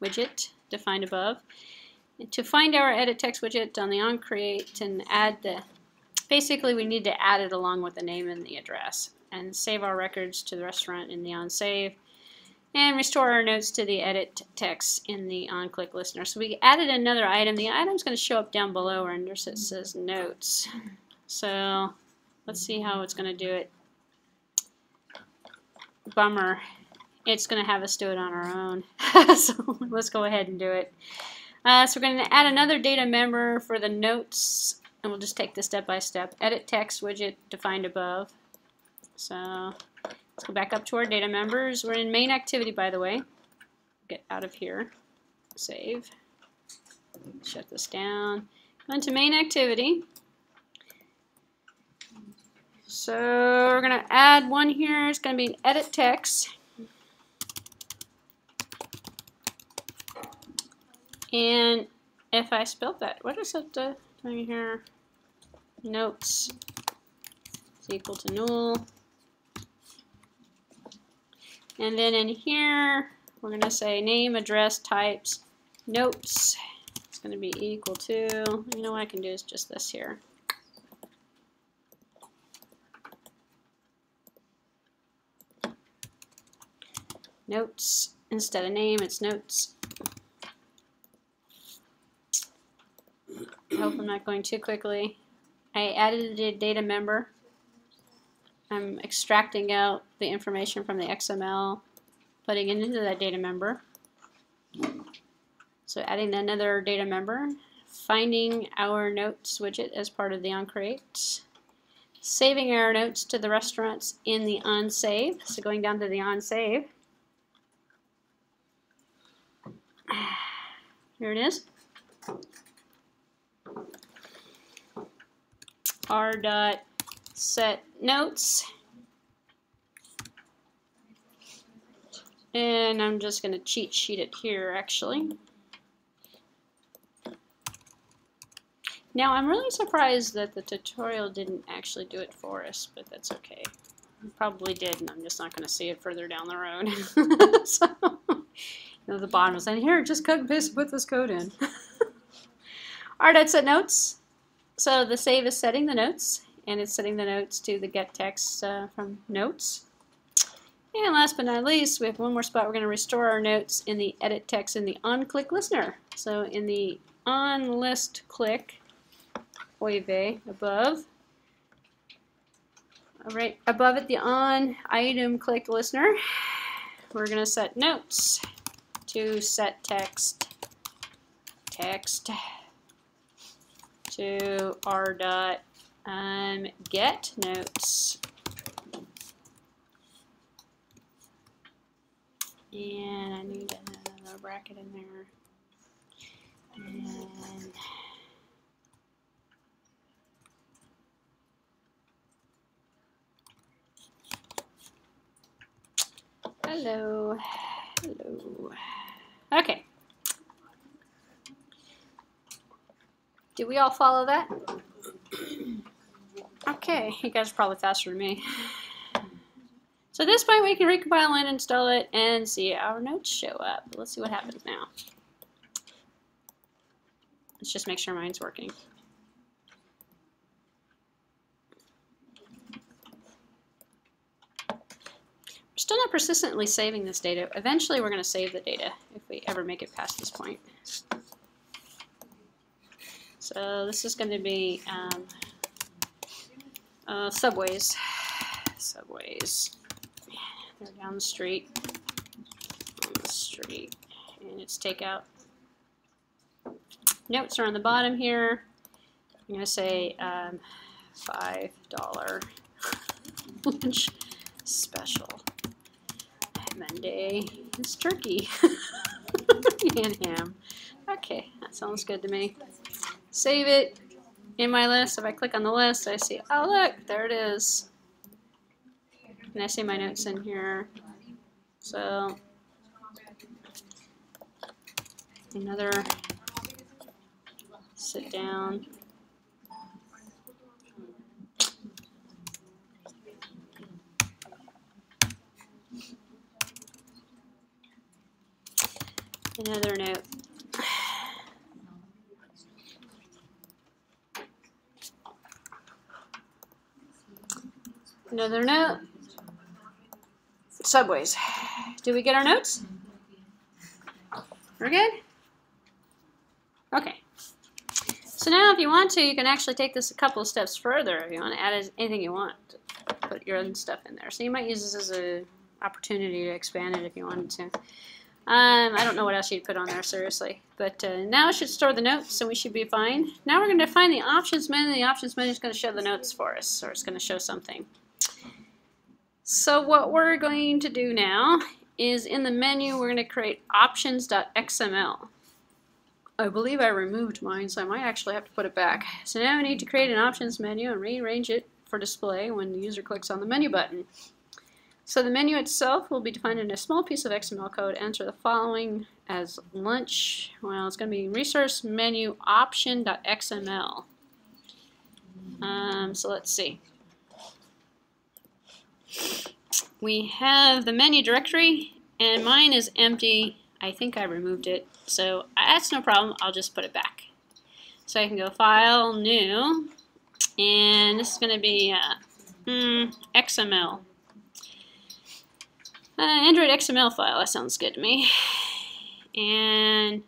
widget defined above. To find our edit text widget on the onCreate and add the, basically we need to add it along with the name and the address and save our records to the restaurant in the onSave and restore our notes to the edit text in the onClick listener. So we added another item. The item's going to show up down below where it says notes. So Let's see how it's going to do it. Bummer. It's going to have us do it on our own. so let's go ahead and do it. Uh, so we're going to add another data member for the notes, and we'll just take this step by step. Edit text widget defined above. So let's go back up to our data members. We're in main activity, by the way. Get out of here. Save. Shut this down. Go into main activity. So we're going to add one here. It's going to be an edit text. And if I spelled that, what is it uh, doing here? Notes is equal to null. And then in here, we're going to say name, address, types, notes. It's going to be equal to, you know what I can do is just this here. notes. Instead of name, it's notes. I hope I'm not going too quickly. I added a data member. I'm extracting out the information from the XML, putting it into that data member. So adding another data member, finding our notes widget as part of the onCreate, saving our notes to the restaurants in the onSave. So going down to the onSave, Here it is. R dot set notes. And I'm just going to cheat sheet it here actually. Now I'm really surprised that the tutorial didn't actually do it for us, but that's okay. probably did, and I'm just not going to see it further down the road. so, you know, the bottom is saying, here, just cut and paste and put this code in. Alright, I'd set notes. So the save is setting the notes, and it's setting the notes to the get text uh, from notes. And last but not least, we have one more spot. We're going to restore our notes in the edit text in the on-click listener. So in the on list click, Oive above, right above it, the on item clicked listener, we're going to set notes to set text, text to r dot um, get notes. And I need another bracket in there. And Hello. Hello. Okay. Did we all follow that? Okay, you guys are probably faster than me. So at this point we can recompile and install it and see our notes show up. Let's see what happens now. Let's just make sure mine's working. We're still not persistently saving this data. Eventually we're going to save the data if we ever make it past this point. So this is going to be um, uh, subways. Subways. They're down the street. On the street. And it's takeout. Notes are on the bottom here. I'm going to say um, $5 lunch special. Monday is turkey and ham. Okay, that sounds good to me. Save it in my list. If I click on the list, I see, oh look, there it is. And I see my notes in here. So, another sit down. Another note. Another note. Subways. Do we get our notes? We're good? Okay. So now if you want to, you can actually take this a couple of steps further. If you want to add anything you want, put your own stuff in there. So you might use this as an opportunity to expand it if you wanted to. Um, I don't know what else you'd put on there, seriously. But uh, now it should store the notes, so we should be fine. Now we're going to find the options menu. The options menu is going to show the notes for us, or it's going to show something. So what we're going to do now is in the menu, we're going to create options.xml. I believe I removed mine, so I might actually have to put it back. So now I need to create an options menu and rearrange it for display when the user clicks on the menu button. So the menu itself will be defined in a small piece of XML code. Enter the following as lunch. Well, it's going to be resource menu option.xml. Um, so let's see. We have the menu directory, and mine is empty. I think I removed it, so that's no problem. I'll just put it back. So I can go File, New, and this is going to be uh, mm, XML. Uh, Android XML file, that sounds good to me. And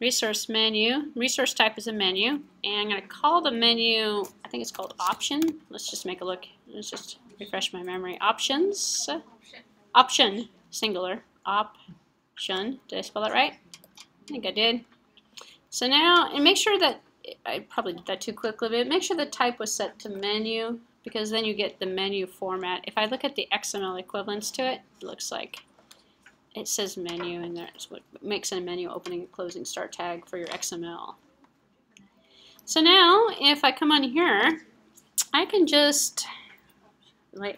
resource menu, resource type is a menu. And I'm going to call the menu, I think it's called option. Let's just make a look. Let's just refresh my memory. Options, option, singular, option. Did I spell that right? I think I did. So now, and make sure that, I probably did that too quickly, but make sure the type was set to menu because then you get the menu format. If I look at the XML equivalents to it, it looks like it says menu and that's what makes a menu opening and closing start tag for your XML. So now if I come on here, I can just,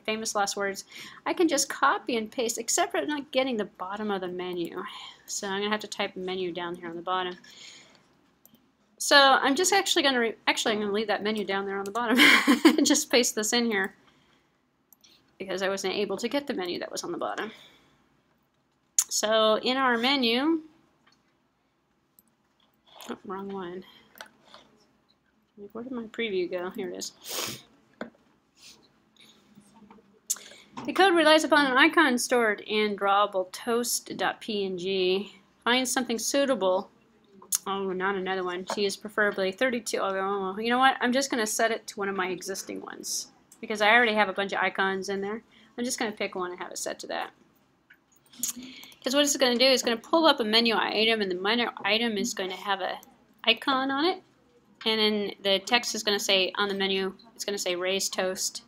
famous last words, I can just copy and paste except for not getting the bottom of the menu. So I'm going to have to type menu down here on the bottom. So I'm just actually going to, actually I'm going to leave that menu down there on the bottom and just paste this in here because I wasn't able to get the menu that was on the bottom. So in our menu, oh, wrong one. Where did my preview go? Here it is. The code relies upon an icon stored in drawable toast.png. Find something suitable Oh, not another one. She is preferably 32. Oh, oh, oh. you know what? I'm just going to set it to one of my existing ones because I already have a bunch of icons in there. I'm just going to pick one and have it set to that. Because what it's going to do is going to pull up a menu item, and the menu item is going to have a icon on it, and then the text is going to say on the menu, it's going to say raised toast.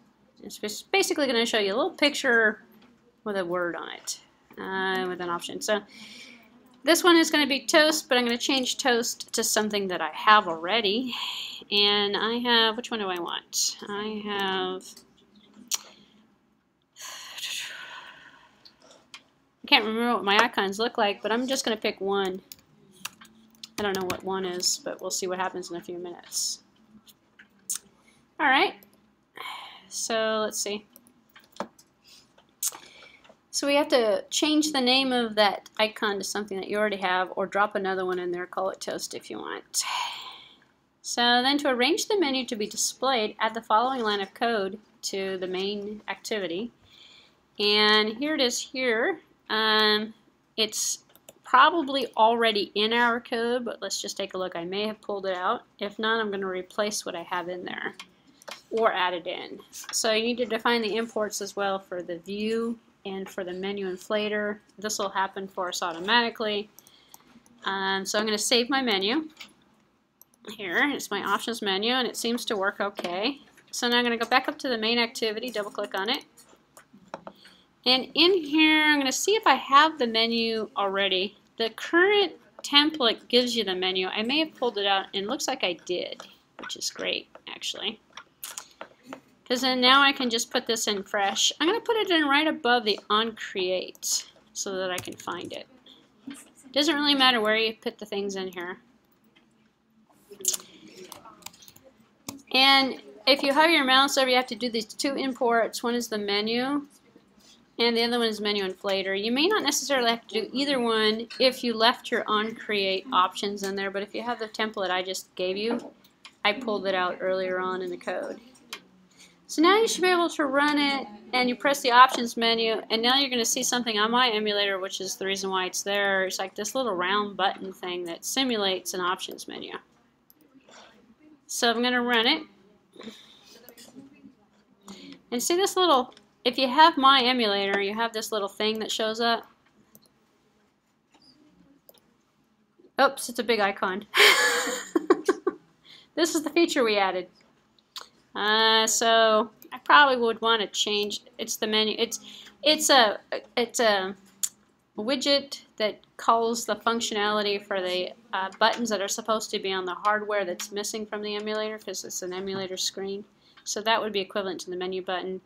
It's basically going to show you a little picture with a word on it, uh, with an option. So this one is going to be toast, but I'm going to change toast to something that I have already. And I have, which one do I want? I have, I can't remember what my icons look like, but I'm just going to pick one. I don't know what one is, but we'll see what happens in a few minutes. All right, so let's see. So we have to change the name of that icon to something that you already have or drop another one in there, call it toast if you want. So then to arrange the menu to be displayed, add the following line of code to the main activity. And here it is here. Um, it's probably already in our code, but let's just take a look. I may have pulled it out. If not, I'm going to replace what I have in there or add it in. So you need to define the imports as well for the view and for the menu inflater, this will happen for us automatically. Um, so I'm going to save my menu. Here, it's my options menu, and it seems to work okay. So now I'm going to go back up to the main activity, double click on it. And in here, I'm going to see if I have the menu already. The current template gives you the menu. I may have pulled it out, and it looks like I did, which is great, actually. Because then now I can just put this in fresh. I'm going to put it in right above the on create so that I can find it. Doesn't really matter where you put the things in here. And if you hover your mouse over, you have to do these two imports. One is the menu, and the other one is menu inflater. You may not necessarily have to do either one if you left your on create options in there, but if you have the template I just gave you, I pulled it out earlier on in the code. So now you should be able to run it and you press the options menu and now you're going to see something on my emulator which is the reason why it's there. It's like this little round button thing that simulates an options menu. So I'm going to run it. And see this little, if you have my emulator, you have this little thing that shows up. Oops, it's a big icon. this is the feature we added. Uh, so I probably would want to change. It's the menu. It's it's a it's a widget that calls the functionality for the uh, buttons that are supposed to be on the hardware that's missing from the emulator because it's an emulator screen. So that would be equivalent to the menu button.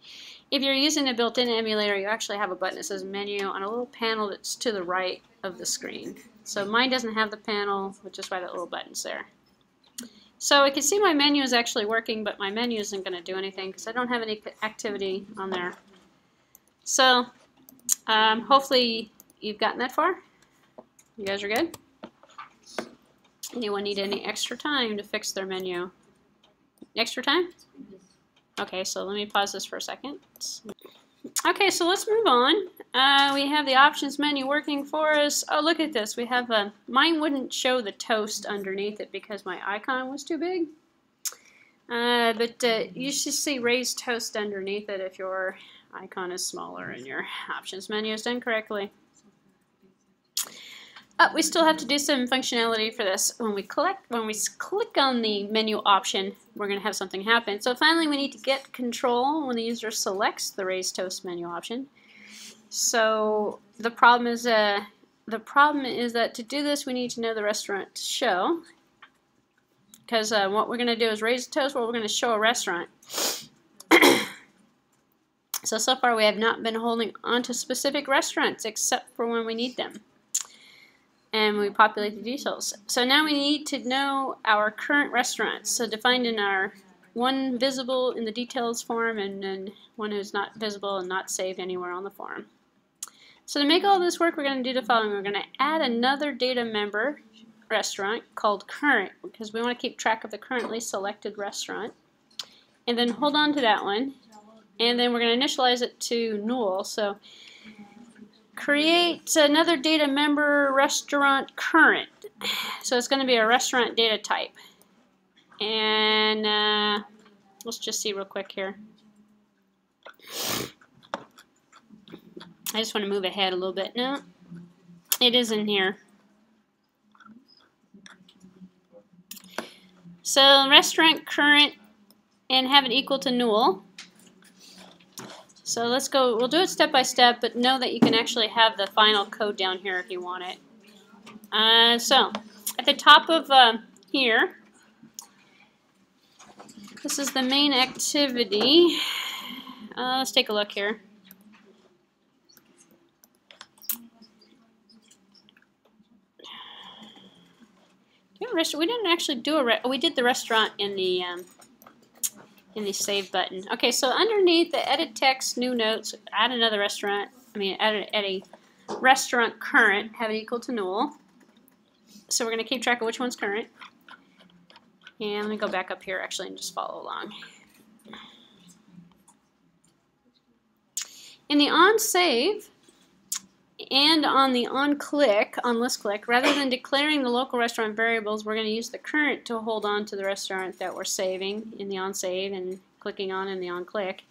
If you're using a built-in emulator, you actually have a button that says menu on a little panel that's to the right of the screen. So mine doesn't have the panel, which is why that little button's there. So I can see my menu is actually working, but my menu isn't going to do anything because I don't have any activity on there. So um, hopefully you've gotten that far. You guys are good? Anyone need any extra time to fix their menu? Extra time? Okay, so let me pause this for a second. Okay, so let's move on. Uh, we have the options menu working for us. Oh, look at this. We have a, mine wouldn't show the toast underneath it because my icon was too big. Uh, but uh, you should see raised toast underneath it if your icon is smaller and your options menu is done correctly. Uh, we still have to do some functionality for this. When we click, when we click on the menu option, we're going to have something happen. So finally, we need to get control when the user selects the raised toast menu option. So the problem is uh, the problem is that to do this, we need to know the restaurant to show. Because uh, what we're going to do is raise toast, where we're going to show a restaurant. so, so far we have not been holding on to specific restaurants except for when we need them and we populate the details. So now we need to know our current restaurants. So defined in our one visible in the details form and then one who's not visible and not saved anywhere on the form. So to make all this work, we're going to do the following. We're going to add another data member restaurant called current because we want to keep track of the currently selected restaurant. And then hold on to that one. And then we're going to initialize it to null. So create another data member restaurant current. So it's going to be a restaurant data type. And uh, let's just see real quick here. I just want to move ahead a little bit. No, it is in here. So restaurant current and have it equal to null. So let's go, we'll do it step by step, but know that you can actually have the final code down here if you want it. Uh, so at the top of uh, here, this is the main activity. Uh, let's take a look here. We didn't actually do a. we did the restaurant in the um, in the save button. Okay, so underneath the edit text, new notes, add another restaurant. I mean, add a, add a restaurant current, have it equal to null. So we're going to keep track of which one's current. And let me go back up here actually and just follow along. In the on save and on the on click, on list click, rather than declaring the local restaurant variables, we're going to use the current to hold on to the restaurant that we're saving in the on save and clicking on in the on click.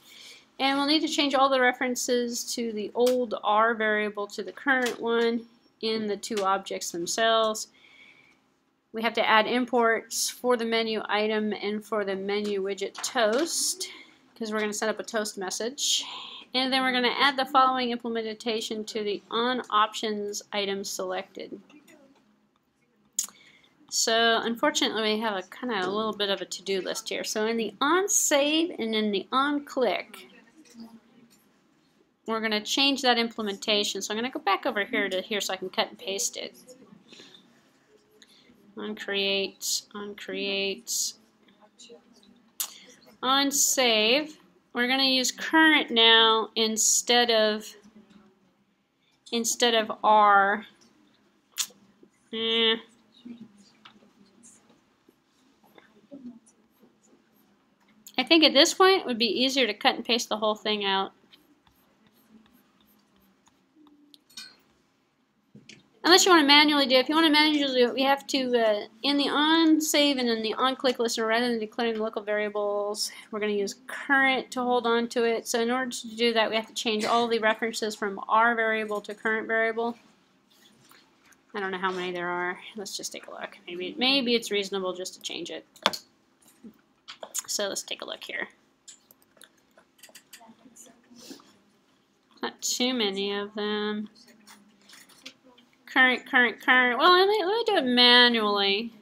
And we'll need to change all the references to the old R variable to the current one in the two objects themselves. We have to add imports for the menu item and for the menu widget toast because we're going to set up a toast message. And then we're going to add the following implementation to the on options item selected. So unfortunately we have a kind of a little bit of a to-do list here. So in the on save and in the on click, we're going to change that implementation. So I'm going to go back over here to here so I can cut and paste it on create, on create, on save. We're going to use current now instead of instead of R. Eh. I think at this point it would be easier to cut and paste the whole thing out. Unless you want to manually do it. If you want to manually do it, we have to, uh, in the on save and in the on click listener, rather than declaring the local variables, we're going to use current to hold on to it. So in order to do that, we have to change all the references from R variable to current variable. I don't know how many there are. Let's just take a look. Maybe, maybe it's reasonable just to change it. So let's take a look here. Not too many of them current, current, current. Well, let me, let me do it manually.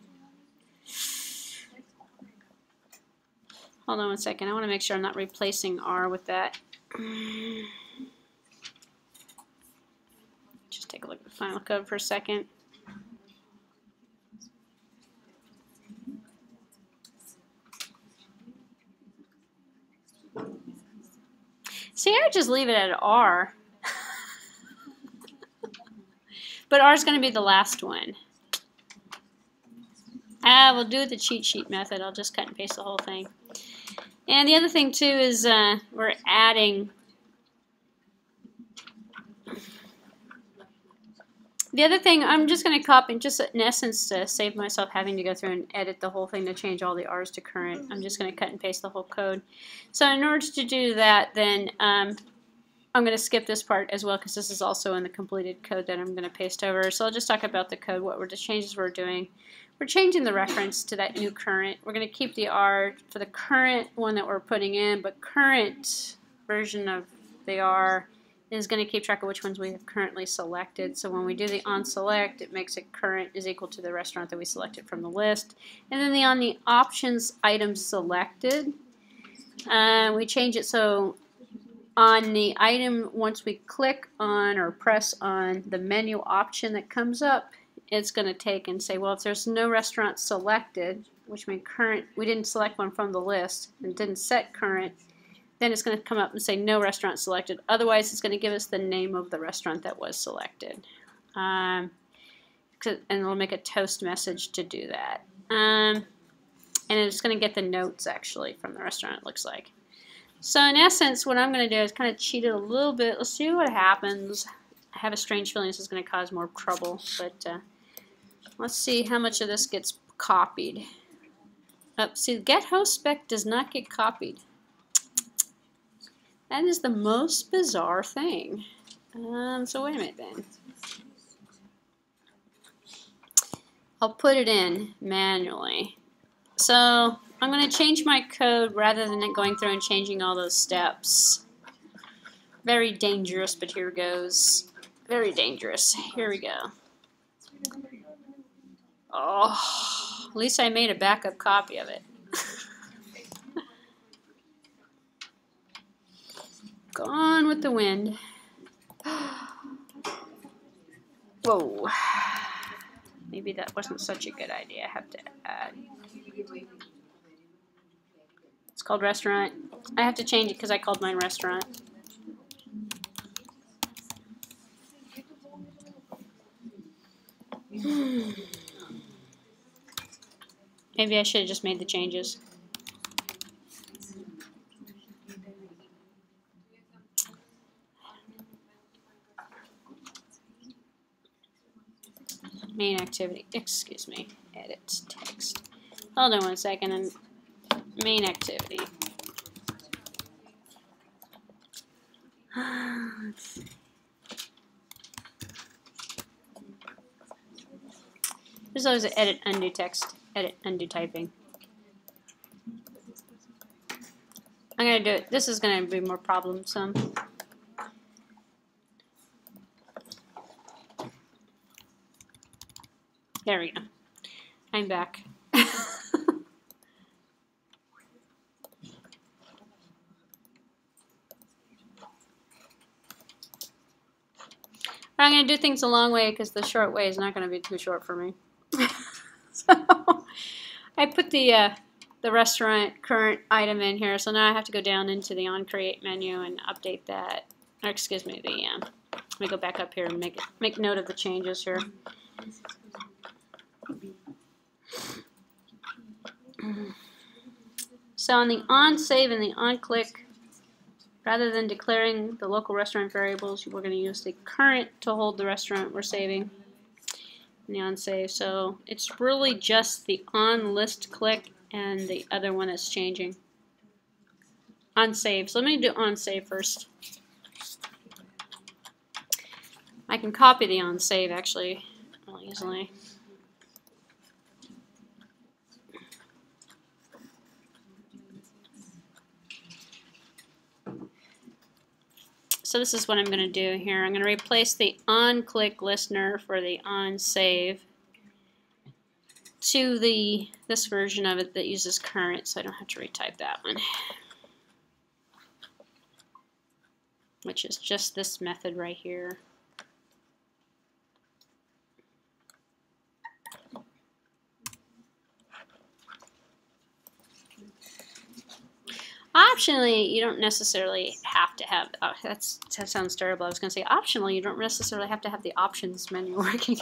Hold on one second. I want to make sure I'm not replacing R with that. Just take a look at the final code for a second. See, I just leave it at R. But R is going to be the last one. Ah, we'll do the cheat sheet method. I'll just cut and paste the whole thing. And the other thing too is uh, we're adding The other thing, I'm just going to copy, just in essence, to save myself having to go through and edit the whole thing to change all the R's to current. I'm just going to cut and paste the whole code. So in order to do that, then um, I'm going to skip this part as well because this is also in the completed code that I'm going to paste over. So I'll just talk about the code, what we're the changes we're doing. We're changing the reference to that new current. We're going to keep the R for the current one that we're putting in, but current version of the R is going to keep track of which ones we have currently selected. So when we do the on select, it makes it current is equal to the restaurant that we selected from the list. And then the on the options item selected, uh, we change it so on the item, once we click on or press on the menu option that comes up, it's going to take and say, well, if there's no restaurant selected, which means current, we didn't select one from the list and didn't set current, then it's going to come up and say no restaurant selected. Otherwise, it's going to give us the name of the restaurant that was selected. Um, and it'll make a toast message to do that. Um, and it's going to get the notes actually from the restaurant, it looks like. So in essence, what I'm going to do is kind of cheat it a little bit. Let's see what happens. I have a strange feeling this is going to cause more trouble, but uh, let's see how much of this gets copied. Oh, see, get host spec does not get copied. That is the most bizarre thing. Um, so wait a minute then. I'll put it in manually. So I'm going to change my code rather than it going through and changing all those steps. Very dangerous, but here goes. Very dangerous. Here we go. Oh, at least I made a backup copy of it. Gone with the wind. Whoa. Maybe that wasn't such a good idea. I have to add. Called restaurant. I have to change it because I called mine restaurant. Maybe I should have just made the changes. main activity, excuse me, edit text. Hold on one second, and main activity. There's always an edit undo text, edit undo typing. I'm gonna do it. This is gonna be more problemsome. There we go. I'm back. I'm going to do things a long way because the short way is not going to be too short for me. so I put the uh, the restaurant current item in here, so now I have to go down into the on create menu and update that. Or excuse me, the uh, let me go back up here and make it, make note of the changes here. So on the on save and the on click, rather than declaring the local restaurant variables, we're going to use the current to hold the restaurant we're saving in the on save. So it's really just the on list click and the other one that's changing. On save. So let me do on save first. I can copy the on save actually easily. So this is what I'm going to do here. I'm going to replace the on-click listener for the on-save to the this version of it that uses current, so I don't have to retype that one. Which is just this method right here. Optionally, you don't necessarily have to have, oh, that's, that sounds terrible. I was going to say optionally, you don't necessarily have to have the options menu working.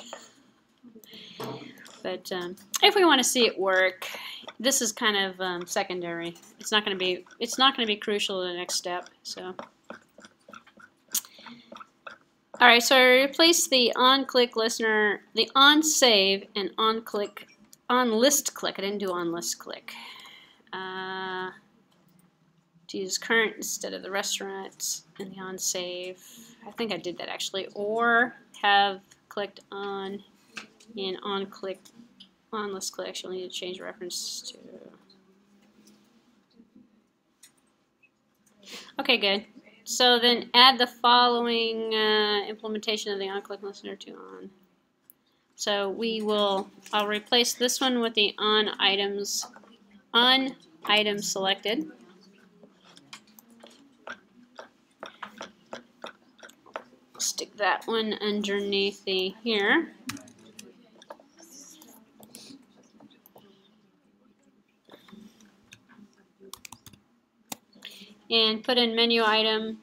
but um, if we want to see it work, this is kind of um, secondary. It's not going to be, it's not going to be crucial to the next step. So. Alright, so I replaced the on-click listener, the on-save and on-click, on-list click. I didn't do on-list click. To use current instead of the restaurant and the on save. I think I did that actually. Or have clicked on and on click on list click. Actually need to change reference to. Okay, good. So then add the following uh, implementation of the on click listener to on. So we will, I'll replace this one with the on items, on items selected. Stick that one underneath the here. And put in menu item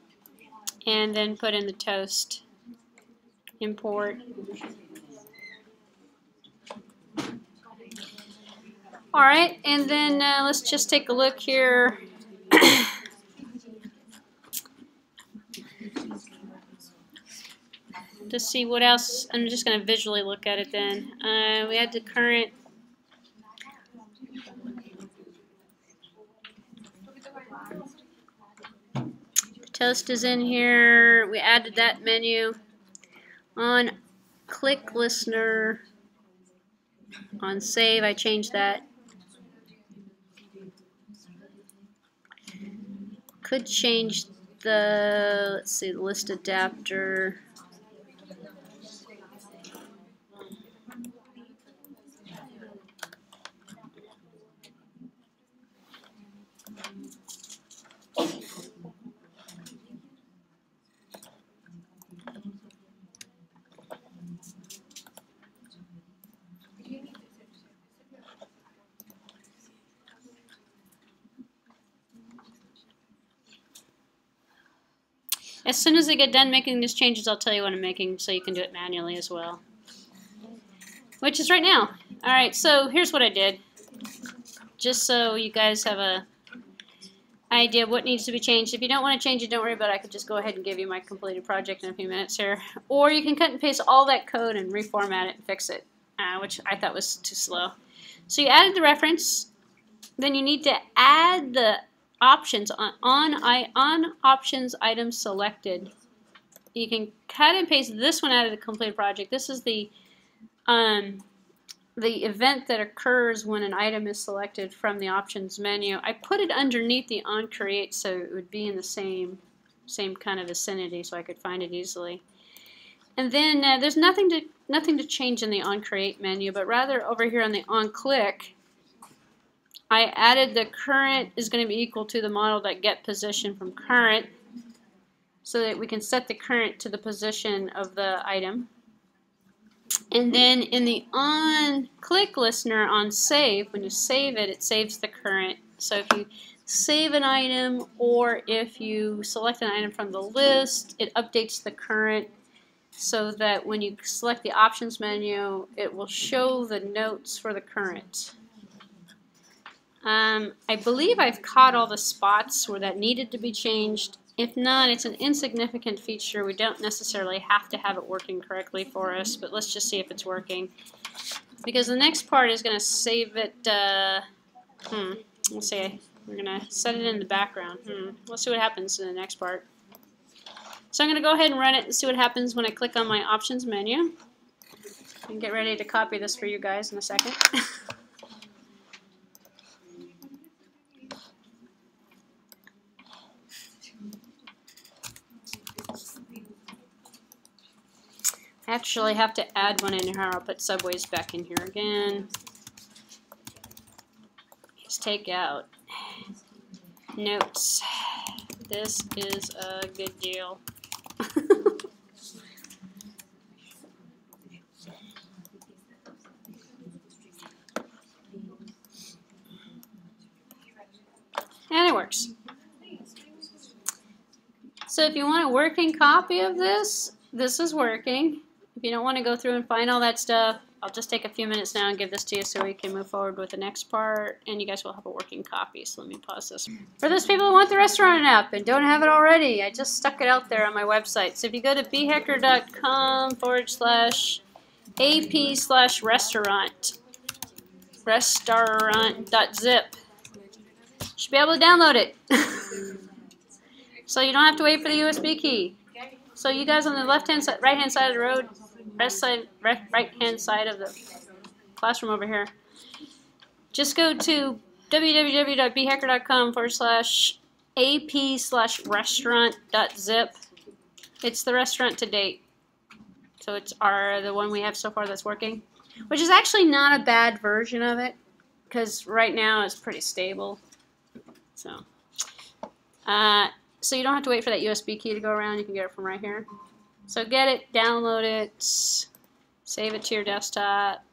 and then put in the toast. Import. Alright, and then uh, let's just take a look here. To see what else. I'm just going to visually look at it then. Uh, we had the current. Toast is in here. We added that menu. On click listener, on save, I changed that. Could change the, let's see, the list adapter. As soon as I get done making these changes, I'll tell you what I'm making so you can do it manually as well. Which is right now. Alright, so here's what I did. Just so you guys have a idea of what needs to be changed. If you don't want to change it, don't worry about it. I could just go ahead and give you my completed project in a few minutes here. Or you can cut and paste all that code and reformat it and fix it, uh, which I thought was too slow. So you added the reference. Then you need to add the options on on, on options item selected. You can cut and paste this one out of the complete project. This is the um, the event that occurs when an item is selected from the options menu. I put it underneath the on create so it would be in the same same kind of vicinity so I could find it easily. And then uh, there's nothing to nothing to change in the on create menu, but rather over here on the on click, I added the current is going to be equal to the model that get position from current so that we can set the current to the position of the item. And then in the on click listener on save, when you save it, it saves the current. So if you save an item or if you select an item from the list, it updates the current so that when you select the options menu, it will show the notes for the current. Um, I believe I've caught all the spots where that needed to be changed. If not, it's an insignificant feature. We don't necessarily have to have it working correctly for us, but let's just see if it's working. Because the next part is going to save it, uh, hmm, let's see, we're going to set it in the background. Hmm, let's see what happens in the next part. So I'm going to go ahead and run it and see what happens when I click on my options menu. And get ready to copy this for you guys in a second. actually have to add one in here. I'll put subways back in here again. Let's take out notes. This is a good deal. and it works. So if you want a working copy of this, this is working. If you don't want to go through and find all that stuff, I'll just take a few minutes now and give this to you so we can move forward with the next part, and you guys will have a working copy. So let me pause this. For those people who want the restaurant app and don't have it already, I just stuck it out there on my website. So if you go to bhecker.com forward slash ap slash restaurant, restaurant.zip, you should be able to download it. so you don't have to wait for the USB key. So you guys on the left hand side, right hand side of the road, right side, right, right hand side of the classroom over here. Just go to www.bhecker.com forward slash ap slash restaurant dot zip. It's the restaurant to date. So it's our the one we have so far that's working, which is actually not a bad version of it because right now it's pretty stable. So, uh, so you don't have to wait for that USB key to go around. You can get it from right here. So get it, download it, save it to your desktop,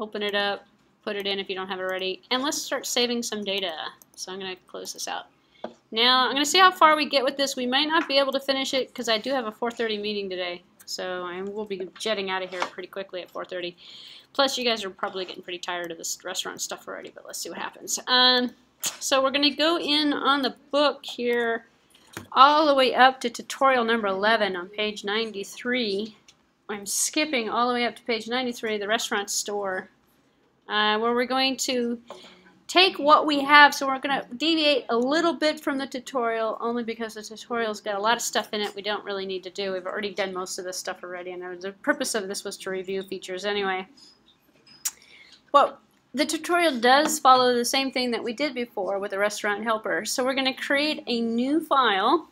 open it up, put it in if you don't have it already, and let's start saving some data. So I'm going to close this out. Now I'm going to see how far we get with this. We might not be able to finish it because I do have a 4.30 meeting today. So I will be jetting out of here pretty quickly at 4.30. Plus you guys are probably getting pretty tired of this restaurant stuff already, but let's see what happens. Um, so we're going to go in on the book here all the way up to tutorial number 11 on page 93. I'm skipping all the way up to page 93, the restaurant store, uh, where we're going to take what we have, so we're going to deviate a little bit from the tutorial, only because the tutorial's got a lot of stuff in it we don't really need to do. We've already done most of this stuff already, and the purpose of this was to review features anyway. Well, the tutorial does follow the same thing that we did before with the restaurant helper. So we're going to create a new file,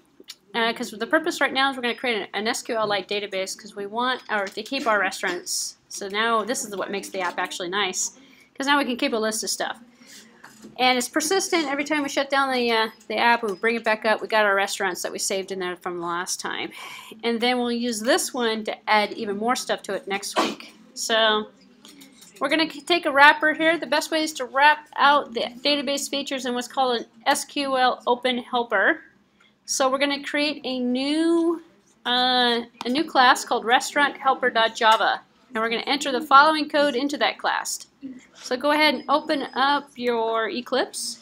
because uh, the purpose right now is we're going to create an, an SQLite database because we want our, to keep our restaurants. So now this is what makes the app actually nice, because now we can keep a list of stuff. And it's persistent. Every time we shut down the, uh, the app, we bring it back up. We got our restaurants that we saved in there from the last time. And then we'll use this one to add even more stuff to it next week. So we're going to take a wrapper here. The best way is to wrap out the database features in what's called an SQL Open Helper. So we're going to create a new, uh, a new class called restauranthelper.java. And we're going to enter the following code into that class. So go ahead and open up your Eclipse.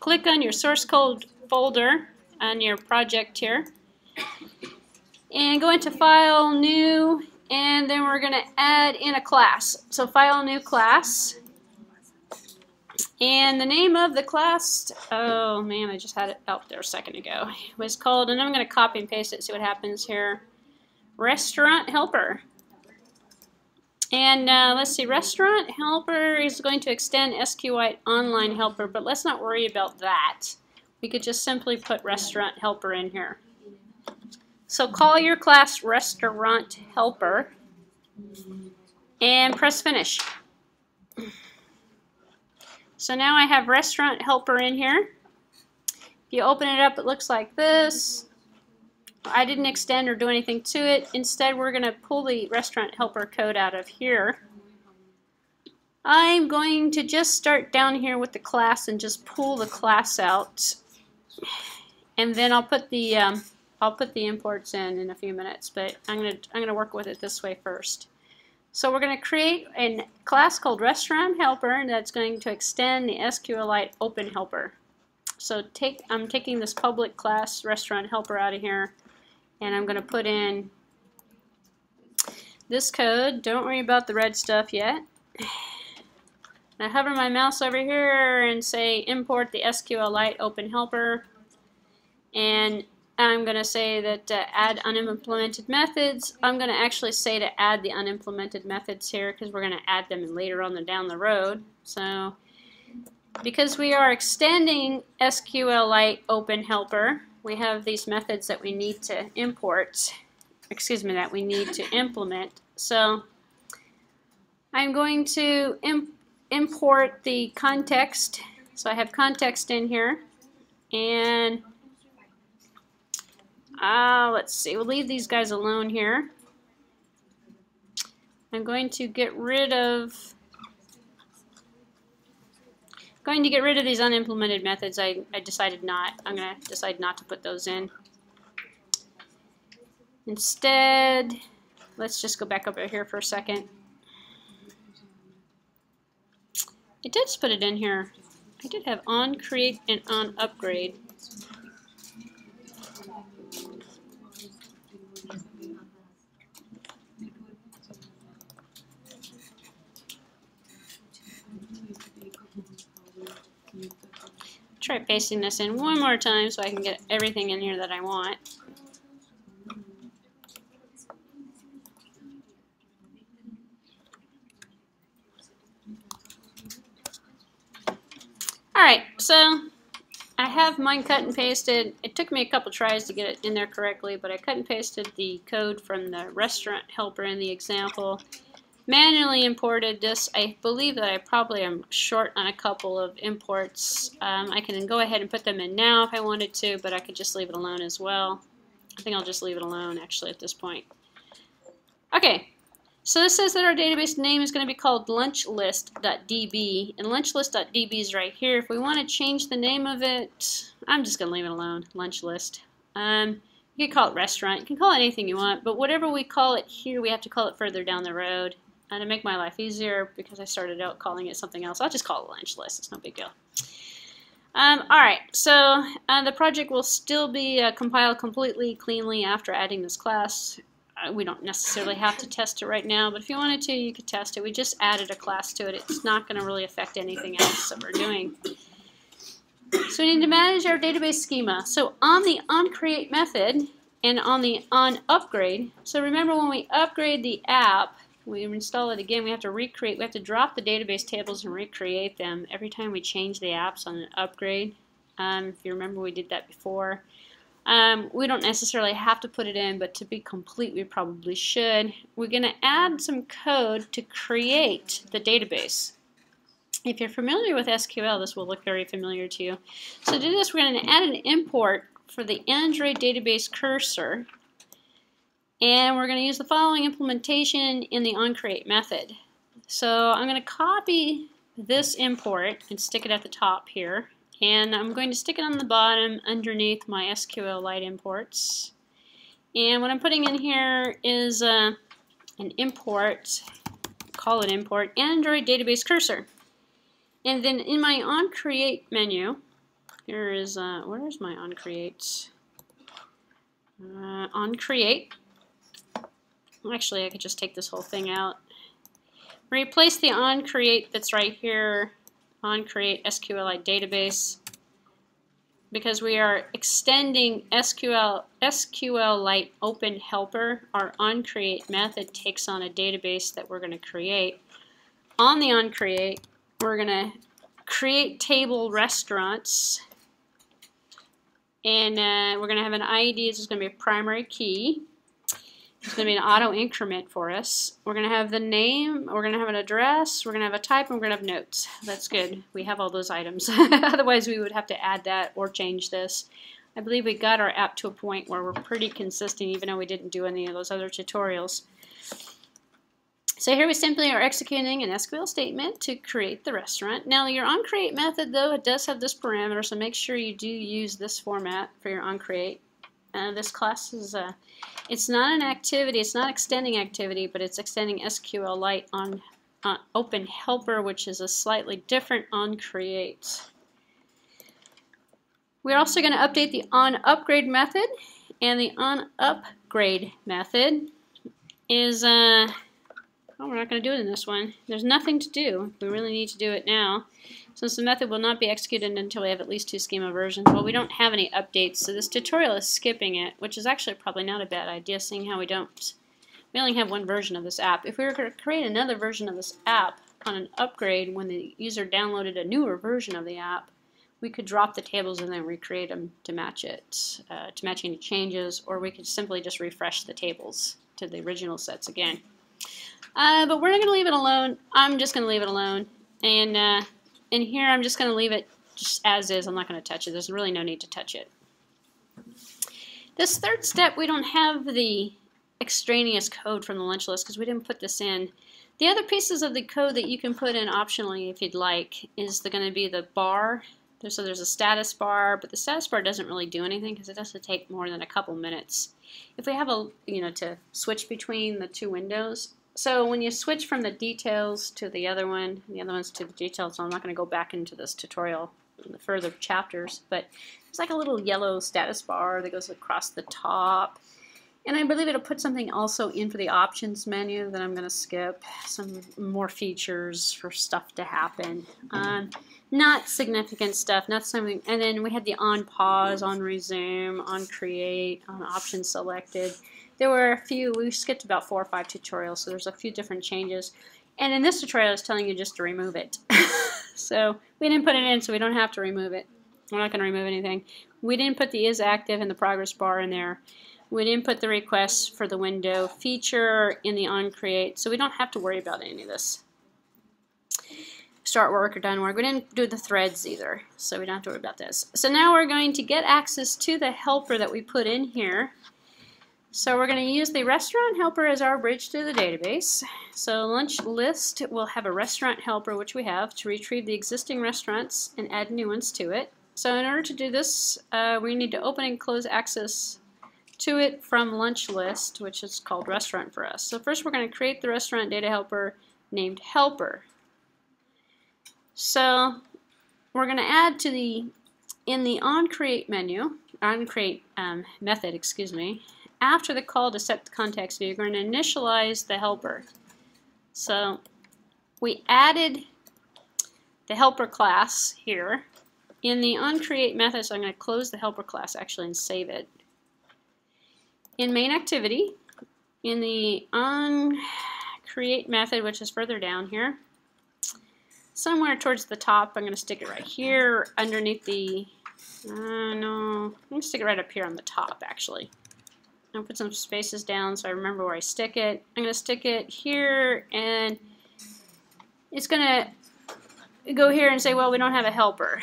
Click on your source code folder on your project here. And go into File, New, and then we're going to add in a class. So File, New Class. And the name of the class, oh man, I just had it out there a second ago, it was called, and I'm going to copy and paste it, see what happens here, Restaurant Helper. And uh, let's see, Restaurant Helper is going to extend SQLite Open Helper, but let's not worry about that. We could just simply put Restaurant Helper in here. So call your class Restaurant Helper and press Finish. So now I have Restaurant Helper in here. If you open it up, it looks like this. I didn't extend or do anything to it. Instead, we're going to pull the restaurant helper code out of here. I'm going to just start down here with the class and just pull the class out. And then I'll put the um, I'll put the imports in in a few minutes, but I'm going to I'm going to work with it this way first. So we're going to create a class called restaurant helper that's going to extend the SQLite open helper. So take I'm taking this public class restaurant helper out of here and I'm going to put in this code. Don't worry about the red stuff yet. I hover my mouse over here and say import the SQLite open helper and I'm going to say that uh, add unimplemented methods. I'm going to actually say to add the unimplemented methods here because we're going to add them later on the down the road. So because we are extending SQLite open helper, we have these methods that we need to import, excuse me, that we need to implement. So I'm going to imp import the context. So I have context in here. And uh, let's see, we'll leave these guys alone here. I'm going to get rid of going to get rid of these unimplemented methods. I, I decided not. I'm going to decide not to put those in. Instead, let's just go back over here for a second. I did put it in here. I did have on create and on upgrade. Try pasting this in one more time so I can get everything in here that I want. Alright, so I have mine cut and pasted. It took me a couple tries to get it in there correctly, but I cut and pasted the code from the restaurant helper in the example manually imported this. I believe that I probably am short on a couple of imports. Um, I can go ahead and put them in now if I wanted to, but I could just leave it alone as well. I think I'll just leave it alone actually at this point. Okay, so this says that our database name is going to be called lunchlist.db, and lunchlist.db is right here. If we want to change the name of it, I'm just going to leave it alone, lunchlist. Um, you can call it restaurant, you can call it anything you want, but whatever we call it here, we have to call it further down the road. And to make my life easier, because I started out calling it something else, I'll just call it lunch list. It's no big deal. Um, Alright, so uh, the project will still be uh, compiled completely cleanly after adding this class. uh, we don't necessarily have to test it right now, but if you wanted to, you could test it. We just added a class to it. It's not going to really affect anything else that we're doing. So we need to manage our database schema. So on the onCreate method and on the onUpgrade, so remember when we upgrade the app, we install it again, we have to recreate, we have to drop the database tables and recreate them every time we change the apps on an upgrade. Um, if you remember, we did that before. Um, we don't necessarily have to put it in, but to be complete, we probably should. We're going to add some code to create the database. If you're familiar with SQL, this will look very familiar to you. So to do this, we're going to add an import for the Android database cursor. And we're going to use the following implementation in the onCreate method. So I'm going to copy this import and stick it at the top here. And I'm going to stick it on the bottom underneath my SQLite imports. And what I'm putting in here is uh, an import, call it import, Android database cursor. And then in my onCreate menu, here is, uh, where is my on create? Uh, on create. Actually, I could just take this whole thing out. Replace the on create that's right here on create SQLite database because we are extending SQL SQLite Open Helper. Our onCreate method takes on a database that we're going to create. On the onCreate, we're going to create table restaurants. And uh, we're going to have an ID. This is going to be a primary key. It's going to be an auto increment for us. We're going to have the name, we're going to have an address, we're going to have a type, and we're going to have notes. That's good. We have all those items. Otherwise, we would have to add that or change this. I believe we got our app to a point where we're pretty consistent, even though we didn't do any of those other tutorials. So here we simply are executing an SQL statement to create the restaurant. Now your onCreate method though, it does have this parameter, so make sure you do use this format for your onCreate. Uh, this class is, uh, it's not an activity, it's not extending activity, but it's extending SQLite on uh, Open Helper, which is a slightly different on Create. We're also going to update the on upgrade method, and the on upgrade method is uh, Oh, we're not going to do it in this one. There's nothing to do. We really need to do it now. Since the method will not be executed until we have at least two schema versions. Well, we don't have any updates, so this tutorial is skipping it, which is actually probably not a bad idea, seeing how we don't. We only have one version of this app. If we were to create another version of this app on an upgrade when the user downloaded a newer version of the app, we could drop the tables and then recreate them to match it, uh, to match any changes, or we could simply just refresh the tables to the original sets again. Uh, but we're not going to leave it alone. I'm just going to leave it alone. And uh, in here, I'm just going to leave it just as is. I'm not going to touch it. There's really no need to touch it. This third step, we don't have the extraneous code from the lunch list because we didn't put this in. The other pieces of the code that you can put in optionally if you'd like is going to be the bar. So there's a status bar, but the status bar doesn't really do anything because it doesn't take more than a couple minutes. If we have a, you know, to switch between the two windows, so when you switch from the details to the other one, the other one's to the details, so I'm not going to go back into this tutorial in the further chapters, but it's like a little yellow status bar that goes across the top. And I believe it'll put something also in for the options menu that I'm going to skip, some more features for stuff to happen. Um, not significant stuff, not something, and then we had the on pause, on resume, on create, on options selected. There were a few, we skipped about four or five tutorials, so there's a few different changes. And in this tutorial, it's telling you just to remove it. so we didn't put it in, so we don't have to remove it. We're not going to remove anything. We didn't put the is active and the progress bar in there. We didn't put the request for the window feature in the on create, so we don't have to worry about any of this. Start work or done work. We didn't do the threads either, so we don't have to worry about this. So now we're going to get access to the helper that we put in here. So we're going to use the restaurant helper as our bridge to the database. So lunch list will have a restaurant helper, which we have, to retrieve the existing restaurants and add new ones to it. So in order to do this, uh, we need to open and close access to it from lunch list, which is called restaurant for us. So first we're going to create the restaurant data helper named helper. So we're going to add to the, in the on create menu, on create um, method, excuse me, after the call to set the context you're going to initialize the helper. So we added the helper class here. In the onCreate method, so I'm going to close the helper class actually and save it. In main activity, in the onCreate method, which is further down here, somewhere towards the top, I'm going to stick it right here underneath the, uh, no, I'm going to stick it right up here on the top actually. I'll put some spaces down so I remember where I stick it. I'm going to stick it here and it's going to go here and say, well, we don't have a helper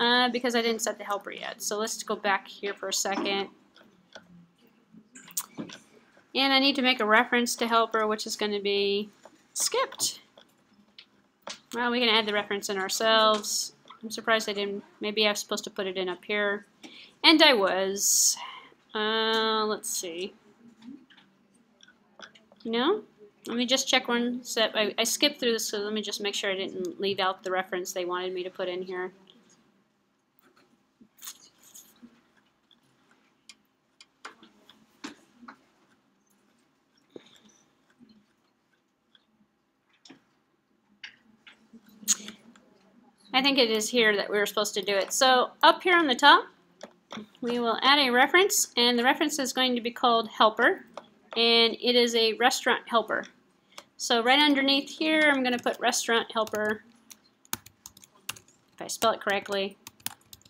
uh, because I didn't set the helper yet. So let's go back here for a second. And I need to make a reference to helper, which is going to be skipped. Well, we can add the reference in ourselves. I'm surprised I didn't. Maybe I was supposed to put it in up here. And I was. Uh, let's see. No? Let me just check one step. I, I skipped through this, so let me just make sure I didn't leave out the reference they wanted me to put in here. I think it is here that we were supposed to do it. So up here on the top, we will add a reference, and the reference is going to be called helper, and it is a restaurant helper. So right underneath here, I'm going to put restaurant helper, if I spell it correctly,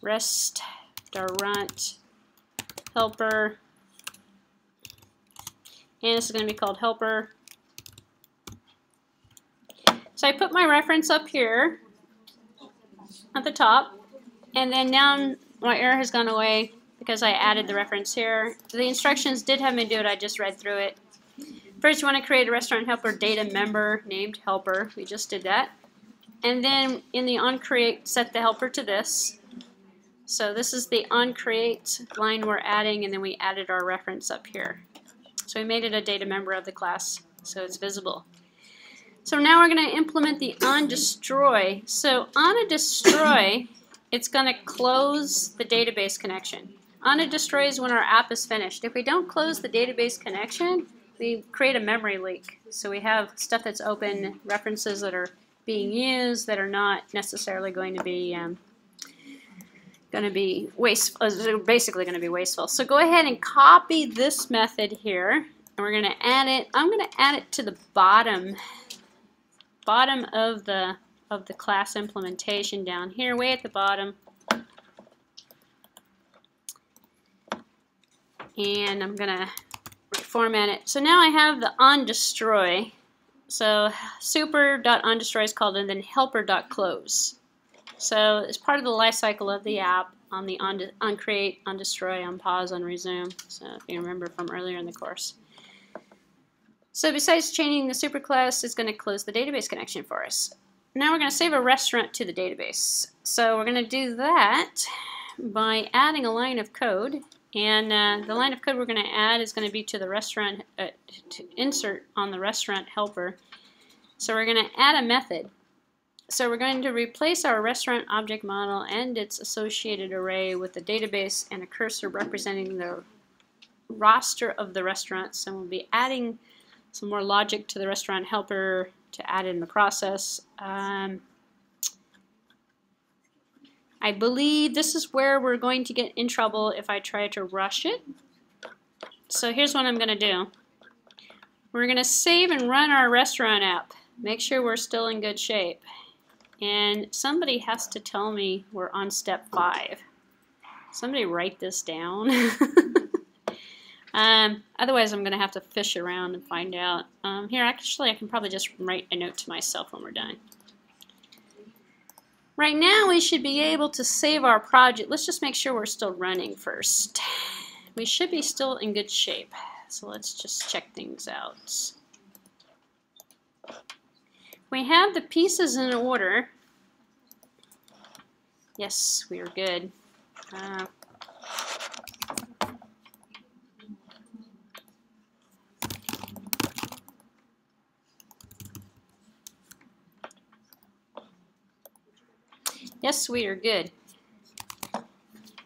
restaurant helper, and this is going to be called helper. So I put my reference up here, at the top. And then now my error has gone away because I added the reference here. The instructions did have me do it, I just read through it. First you want to create a restaurant helper data member named helper. We just did that. And then in the onCreate, set the helper to this. So this is the onCreate line we're adding, and then we added our reference up here. So we made it a data member of the class, so it's visible. So now we're going to implement the onDestroy. So on a destroy, it's going to close the database connection. On a destroy when our app is finished. If we don't close the database connection, we create a memory leak. So we have stuff that's open, references that are being used that are not necessarily going to be um, going to be wasteful, uh, basically going to be wasteful. So go ahead and copy this method here, and we're going to add it. I'm going to add it to the bottom bottom of the of the class implementation down here, way at the bottom. And I'm gonna reformat it. So now I have the onDestroy. So super.onDestroy is called and then helper.close. So it's part of the life cycle of the app on the on, on create, on destroy, on pause, on resume. So if you remember from earlier in the course. So besides chaining the superclass, it's going to close the database connection for us. Now we're going to save a restaurant to the database. So we're going to do that by adding a line of code. And uh, the line of code we're going to add is going to be to the restaurant, uh, to insert on the restaurant helper. So we're going to add a method. So we're going to replace our restaurant object model and its associated array with the database and a cursor representing the roster of the restaurants. And we'll be adding some more logic to the restaurant helper to add in the process. Um, I believe this is where we're going to get in trouble if I try to rush it. So here's what I'm going to do. We're going to save and run our restaurant app. Make sure we're still in good shape. And somebody has to tell me we're on step five. Somebody write this down. Um, otherwise, I'm going to have to fish around and find out. Um, here, actually, I can probably just write a note to myself when we're done. Right now, we should be able to save our project. Let's just make sure we're still running first. We should be still in good shape. So let's just check things out. We have the pieces in order. Yes, we are good. Uh, Yes, we are good.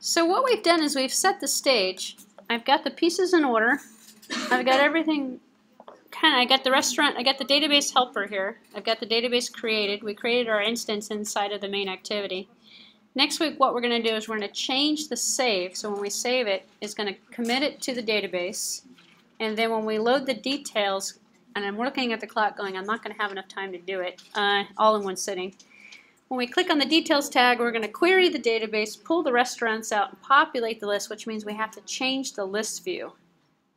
So what we've done is we've set the stage I've got the pieces in order. I've got everything kind of, I got the restaurant, I got the database helper here. I've got the database created. We created our instance inside of the main activity. Next week, what we're going to do is we're going to change the save. So when we save it, it's going to commit it to the database. And then when we load the details, and I'm looking at the clock going, I'm not going to have enough time to do it uh, all in one sitting. When we click on the details tab, we're going to query the database, pull the restaurants out, and populate the list, which means we have to change the list view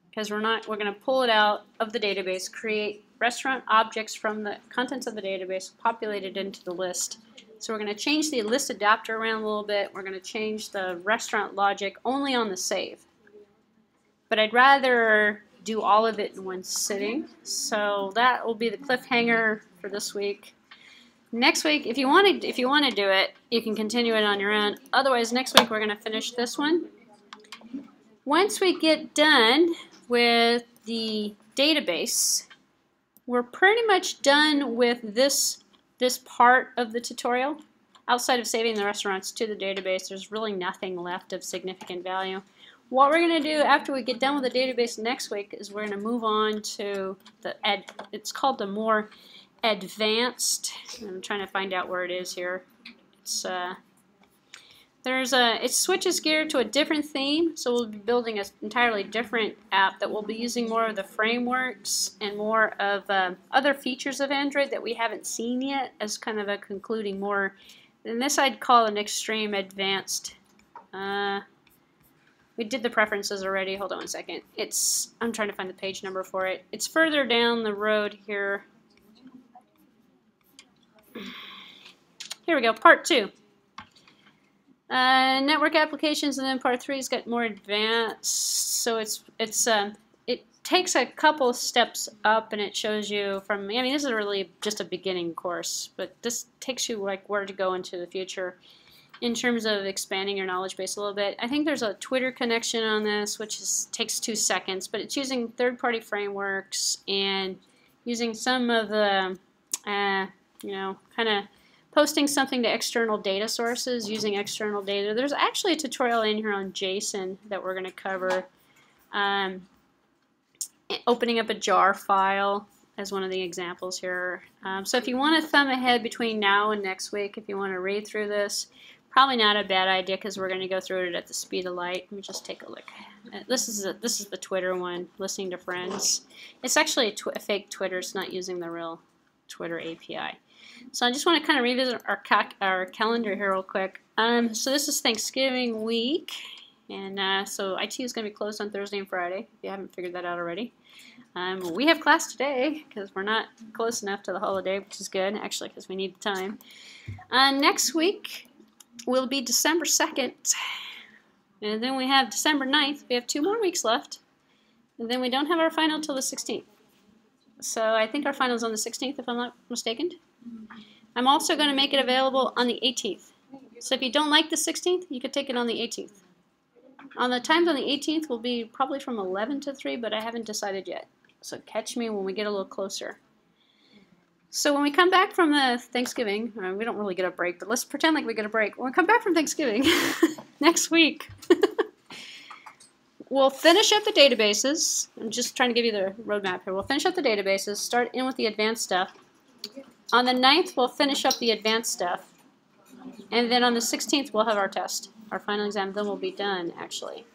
because we're not, we're going to pull it out of the database, create restaurant objects from the contents of the database, populate it into the list. So we're going to change the list adapter around a little bit. We're going to change the restaurant logic only on the save. But I'd rather do all of it in one sitting. So that will be the cliffhanger for this week. Next week, if you want to, if you want to do it, you can continue it on your own. Otherwise, next week we're going to finish this one. Once we get done with the database, we're pretty much done with this this part of the tutorial. Outside of saving the restaurants to the database, there's really nothing left of significant value. What we're going to do after we get done with the database next week is we're going to move on to the ed, it's called the more advanced, I'm trying to find out where it is here. It's uh, there's a, it switches gear to a different theme, so we'll be building an entirely different app that will be using more of the frameworks and more of um, other features of Android that we haven't seen yet as kind of a concluding more, and this I'd call an extreme advanced uh, we did the preferences already. Hold on one second. It's I'm trying to find the page number for it. It's further down the road here. Here we go, part two. Uh, network applications, and then part three has got more advanced. So it's it's uh, it takes a couple steps up, and it shows you from. I mean, this is really just a beginning course, but this takes you like where to go into the future in terms of expanding your knowledge base a little bit. I think there's a Twitter connection on this, which is, takes two seconds, but it's using third-party frameworks and using some of the, uh, you know, kind of posting something to external data sources using external data. There's actually a tutorial in here on JSON that we're going to cover. Um, opening up a jar file as one of the examples here. Um, so if you want to thumb ahead between now and next week, if you want to read through this, Probably not a bad idea because we're going to go through it at the speed of light. Let me just take a look. Uh, this is a, this is the Twitter one, listening to friends. It's actually a, tw a fake Twitter. It's not using the real Twitter API. So I just want to kind of revisit our, our calendar here real quick. Um, so this is Thanksgiving week, and uh, so IT is going to be closed on Thursday and Friday, if you haven't figured that out already. Um, we have class today because we're not close enough to the holiday, which is good, actually, because we need the time. Uh, next week, will be December 2nd. And then we have December 9th. We have two more weeks left. And then we don't have our final till the 16th. So I think our final is on the 16th, if I'm not mistaken. I'm also going to make it available on the 18th. So if you don't like the 16th, you could take it on the 18th. On uh, the times on the 18th will be probably from 11 to 3, but I haven't decided yet. So catch me when we get a little closer. So when we come back from the Thanksgiving, I we don't really get a break, but let's pretend like we get a break. When we come back from Thanksgiving next week, we'll finish up the databases. I'm just trying to give you the roadmap here. We'll finish up the databases, start in with the advanced stuff. On the 9th, we'll finish up the advanced stuff. And then on the 16th, we'll have our test. Our final exam, then we'll be done, actually.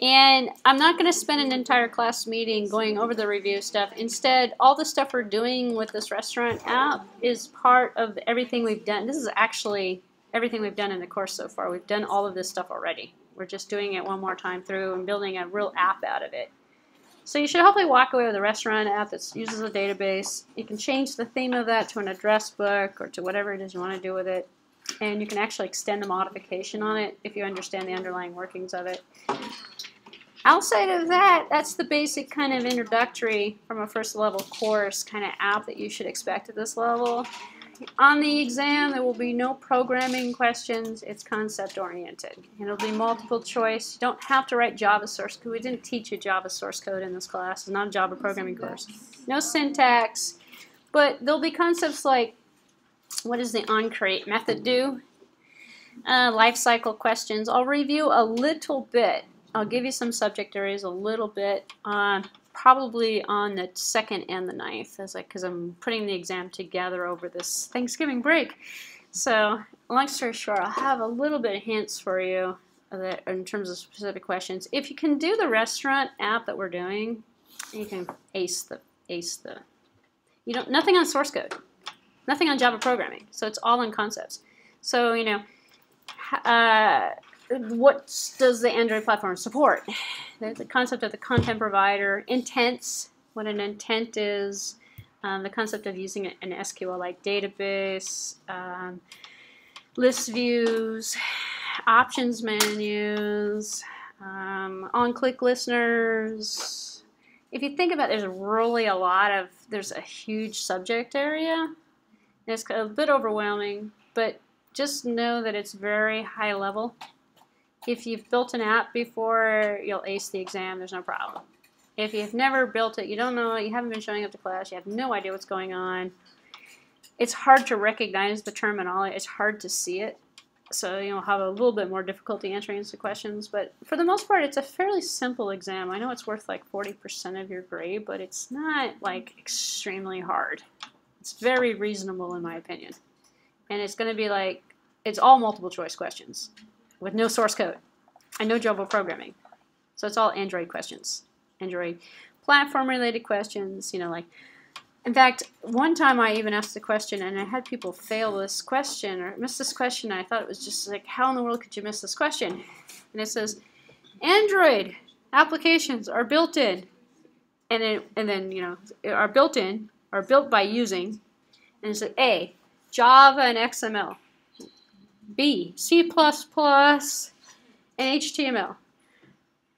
And I'm not going to spend an entire class meeting going over the review stuff. Instead, all the stuff we're doing with this restaurant app is part of everything we've done. This is actually everything we've done in the course so far. We've done all of this stuff already. We're just doing it one more time through and building a real app out of it. So you should hopefully walk away with a restaurant app that uses a database. You can change the theme of that to an address book or to whatever it is you want to do with it. And you can actually extend the modification on it if you understand the underlying workings of it. Outside of that, that's the basic kind of introductory from a first level course kind of app that you should expect at this level. On the exam, there will be no programming questions. It's concept oriented. It'll be multiple choice. You don't have to write Java source code. We didn't teach you Java source code in this class. It's not a Java programming course. No syntax. But there'll be concepts like what does the onCreate method do? Uh, life cycle questions. I'll review a little bit I'll give you some subject areas a little bit on probably on the second and the ninth, as like because I'm putting the exam together over this Thanksgiving break. So, long story short, I'll have a little bit of hints for you that in terms of specific questions. If you can do the restaurant app that we're doing, you can ace the ace the. You don't nothing on source code, nothing on Java programming. So it's all in concepts. So you know. Uh, what does the Android platform support? The concept of the content provider, intents, what an intent is, um, the concept of using an SQL-like database, um, list views, options menus, um, on-click listeners. If you think about it, there's really a lot of, there's a huge subject area. It's a bit overwhelming, but just know that it's very high level if you've built an app before, you'll ace the exam, there's no problem. If you've never built it, you don't know it, you haven't been showing up to class, you have no idea what's going on, it's hard to recognize the terminology, it's hard to see it. So you'll have a little bit more difficulty answering the questions, but for the most part, it's a fairly simple exam. I know it's worth like 40% of your grade, but it's not like extremely hard. It's very reasonable in my opinion. And it's going to be like, it's all multiple choice questions with no source code and no Java programming. So it's all Android questions, Android platform related questions, you know, like, in fact, one time I even asked the question and I had people fail this question or miss this question. I thought it was just like, how in the world could you miss this question? And it says, Android applications are built in, and then, and then you know, are built in, are built by using, and it's like A, Java and XML. B, C++, and HTML.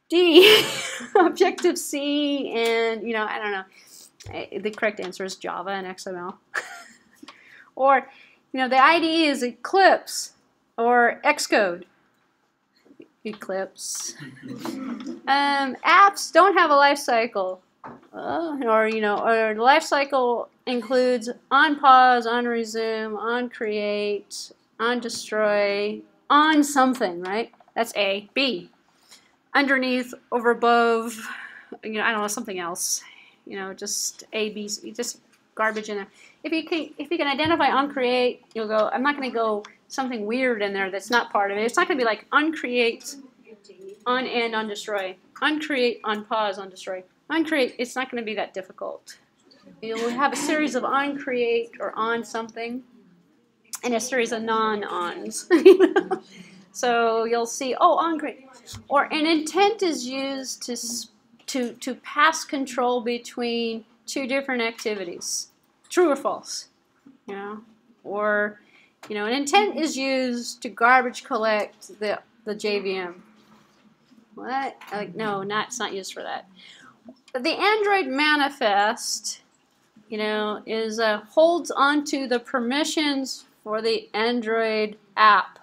D, Objective-C, and, you know, I don't know. The correct answer is Java and XML. or, you know, the IDE is Eclipse or Xcode. Eclipse. um, apps don't have a life cycle. Uh, or, you know, or the life cycle includes on pause, on resume, on create, on destroy, on something, right? That's A. B. Underneath, over above, you know, I don't know, something else. You know, just A, B, just garbage in there. If you can, if you can identify on create, you'll go. I'm not going to go something weird in there that's not part of it. It's not going to be like uncreate, on end, on destroy, uncreate, on pause, on destroy. Uncreate. It's not going to be that difficult. You'll have a series of on create or on something and a series of non-ons. so you'll see, oh, on great. Or an intent is used to, to, to pass control between two different activities. True or false? You know? Or, you know, an intent is used to garbage collect the, the JVM. What? Like, no, not, it's not used for that. But The Android manifest, you know, is uh, holds onto the permissions for the Android app?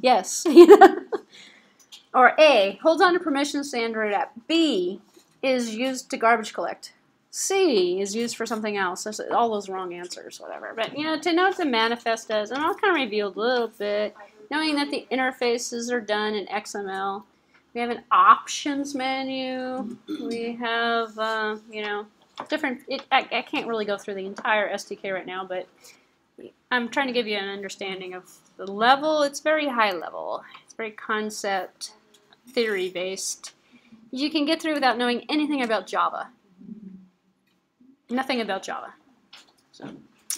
Yes. yes. or A, holds on to permissions to Android app. B is used to garbage collect. C is used for something else. There's all those wrong answers, whatever. But, you know, to know what the manifest does, and I'll kind of review a little bit, knowing that the interfaces are done in XML. We have an options menu. We have, uh, you know, different, it, I, I can't really go through the entire SDK right now, but I'm trying to give you an understanding of the level. It's very high level. It's very concept, theory based. You can get through without knowing anything about Java. Nothing about Java. So,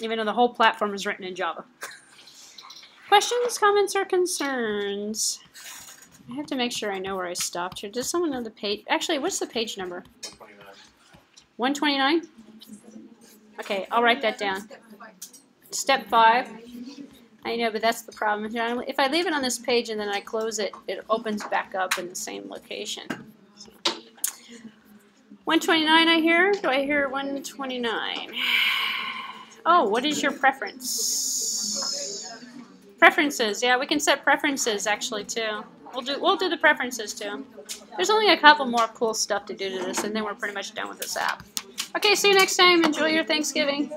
even though the whole platform is written in Java. Questions, comments, or concerns? I have to make sure I know where I stopped here. Does someone know the page? Actually, what's the page number? 129. 129? Okay, I'll write that down step five. I know, but that's the problem. If I leave it on this page and then I close it, it opens back up in the same location. 129 I hear? Do I hear 129? Oh, what is your preference? Preferences, yeah, we can set preferences actually too. We'll do we'll do the preferences too. There's only a couple more cool stuff to do to this and then we're pretty much done with this app. Okay, see you next time. Enjoy your Thanksgiving.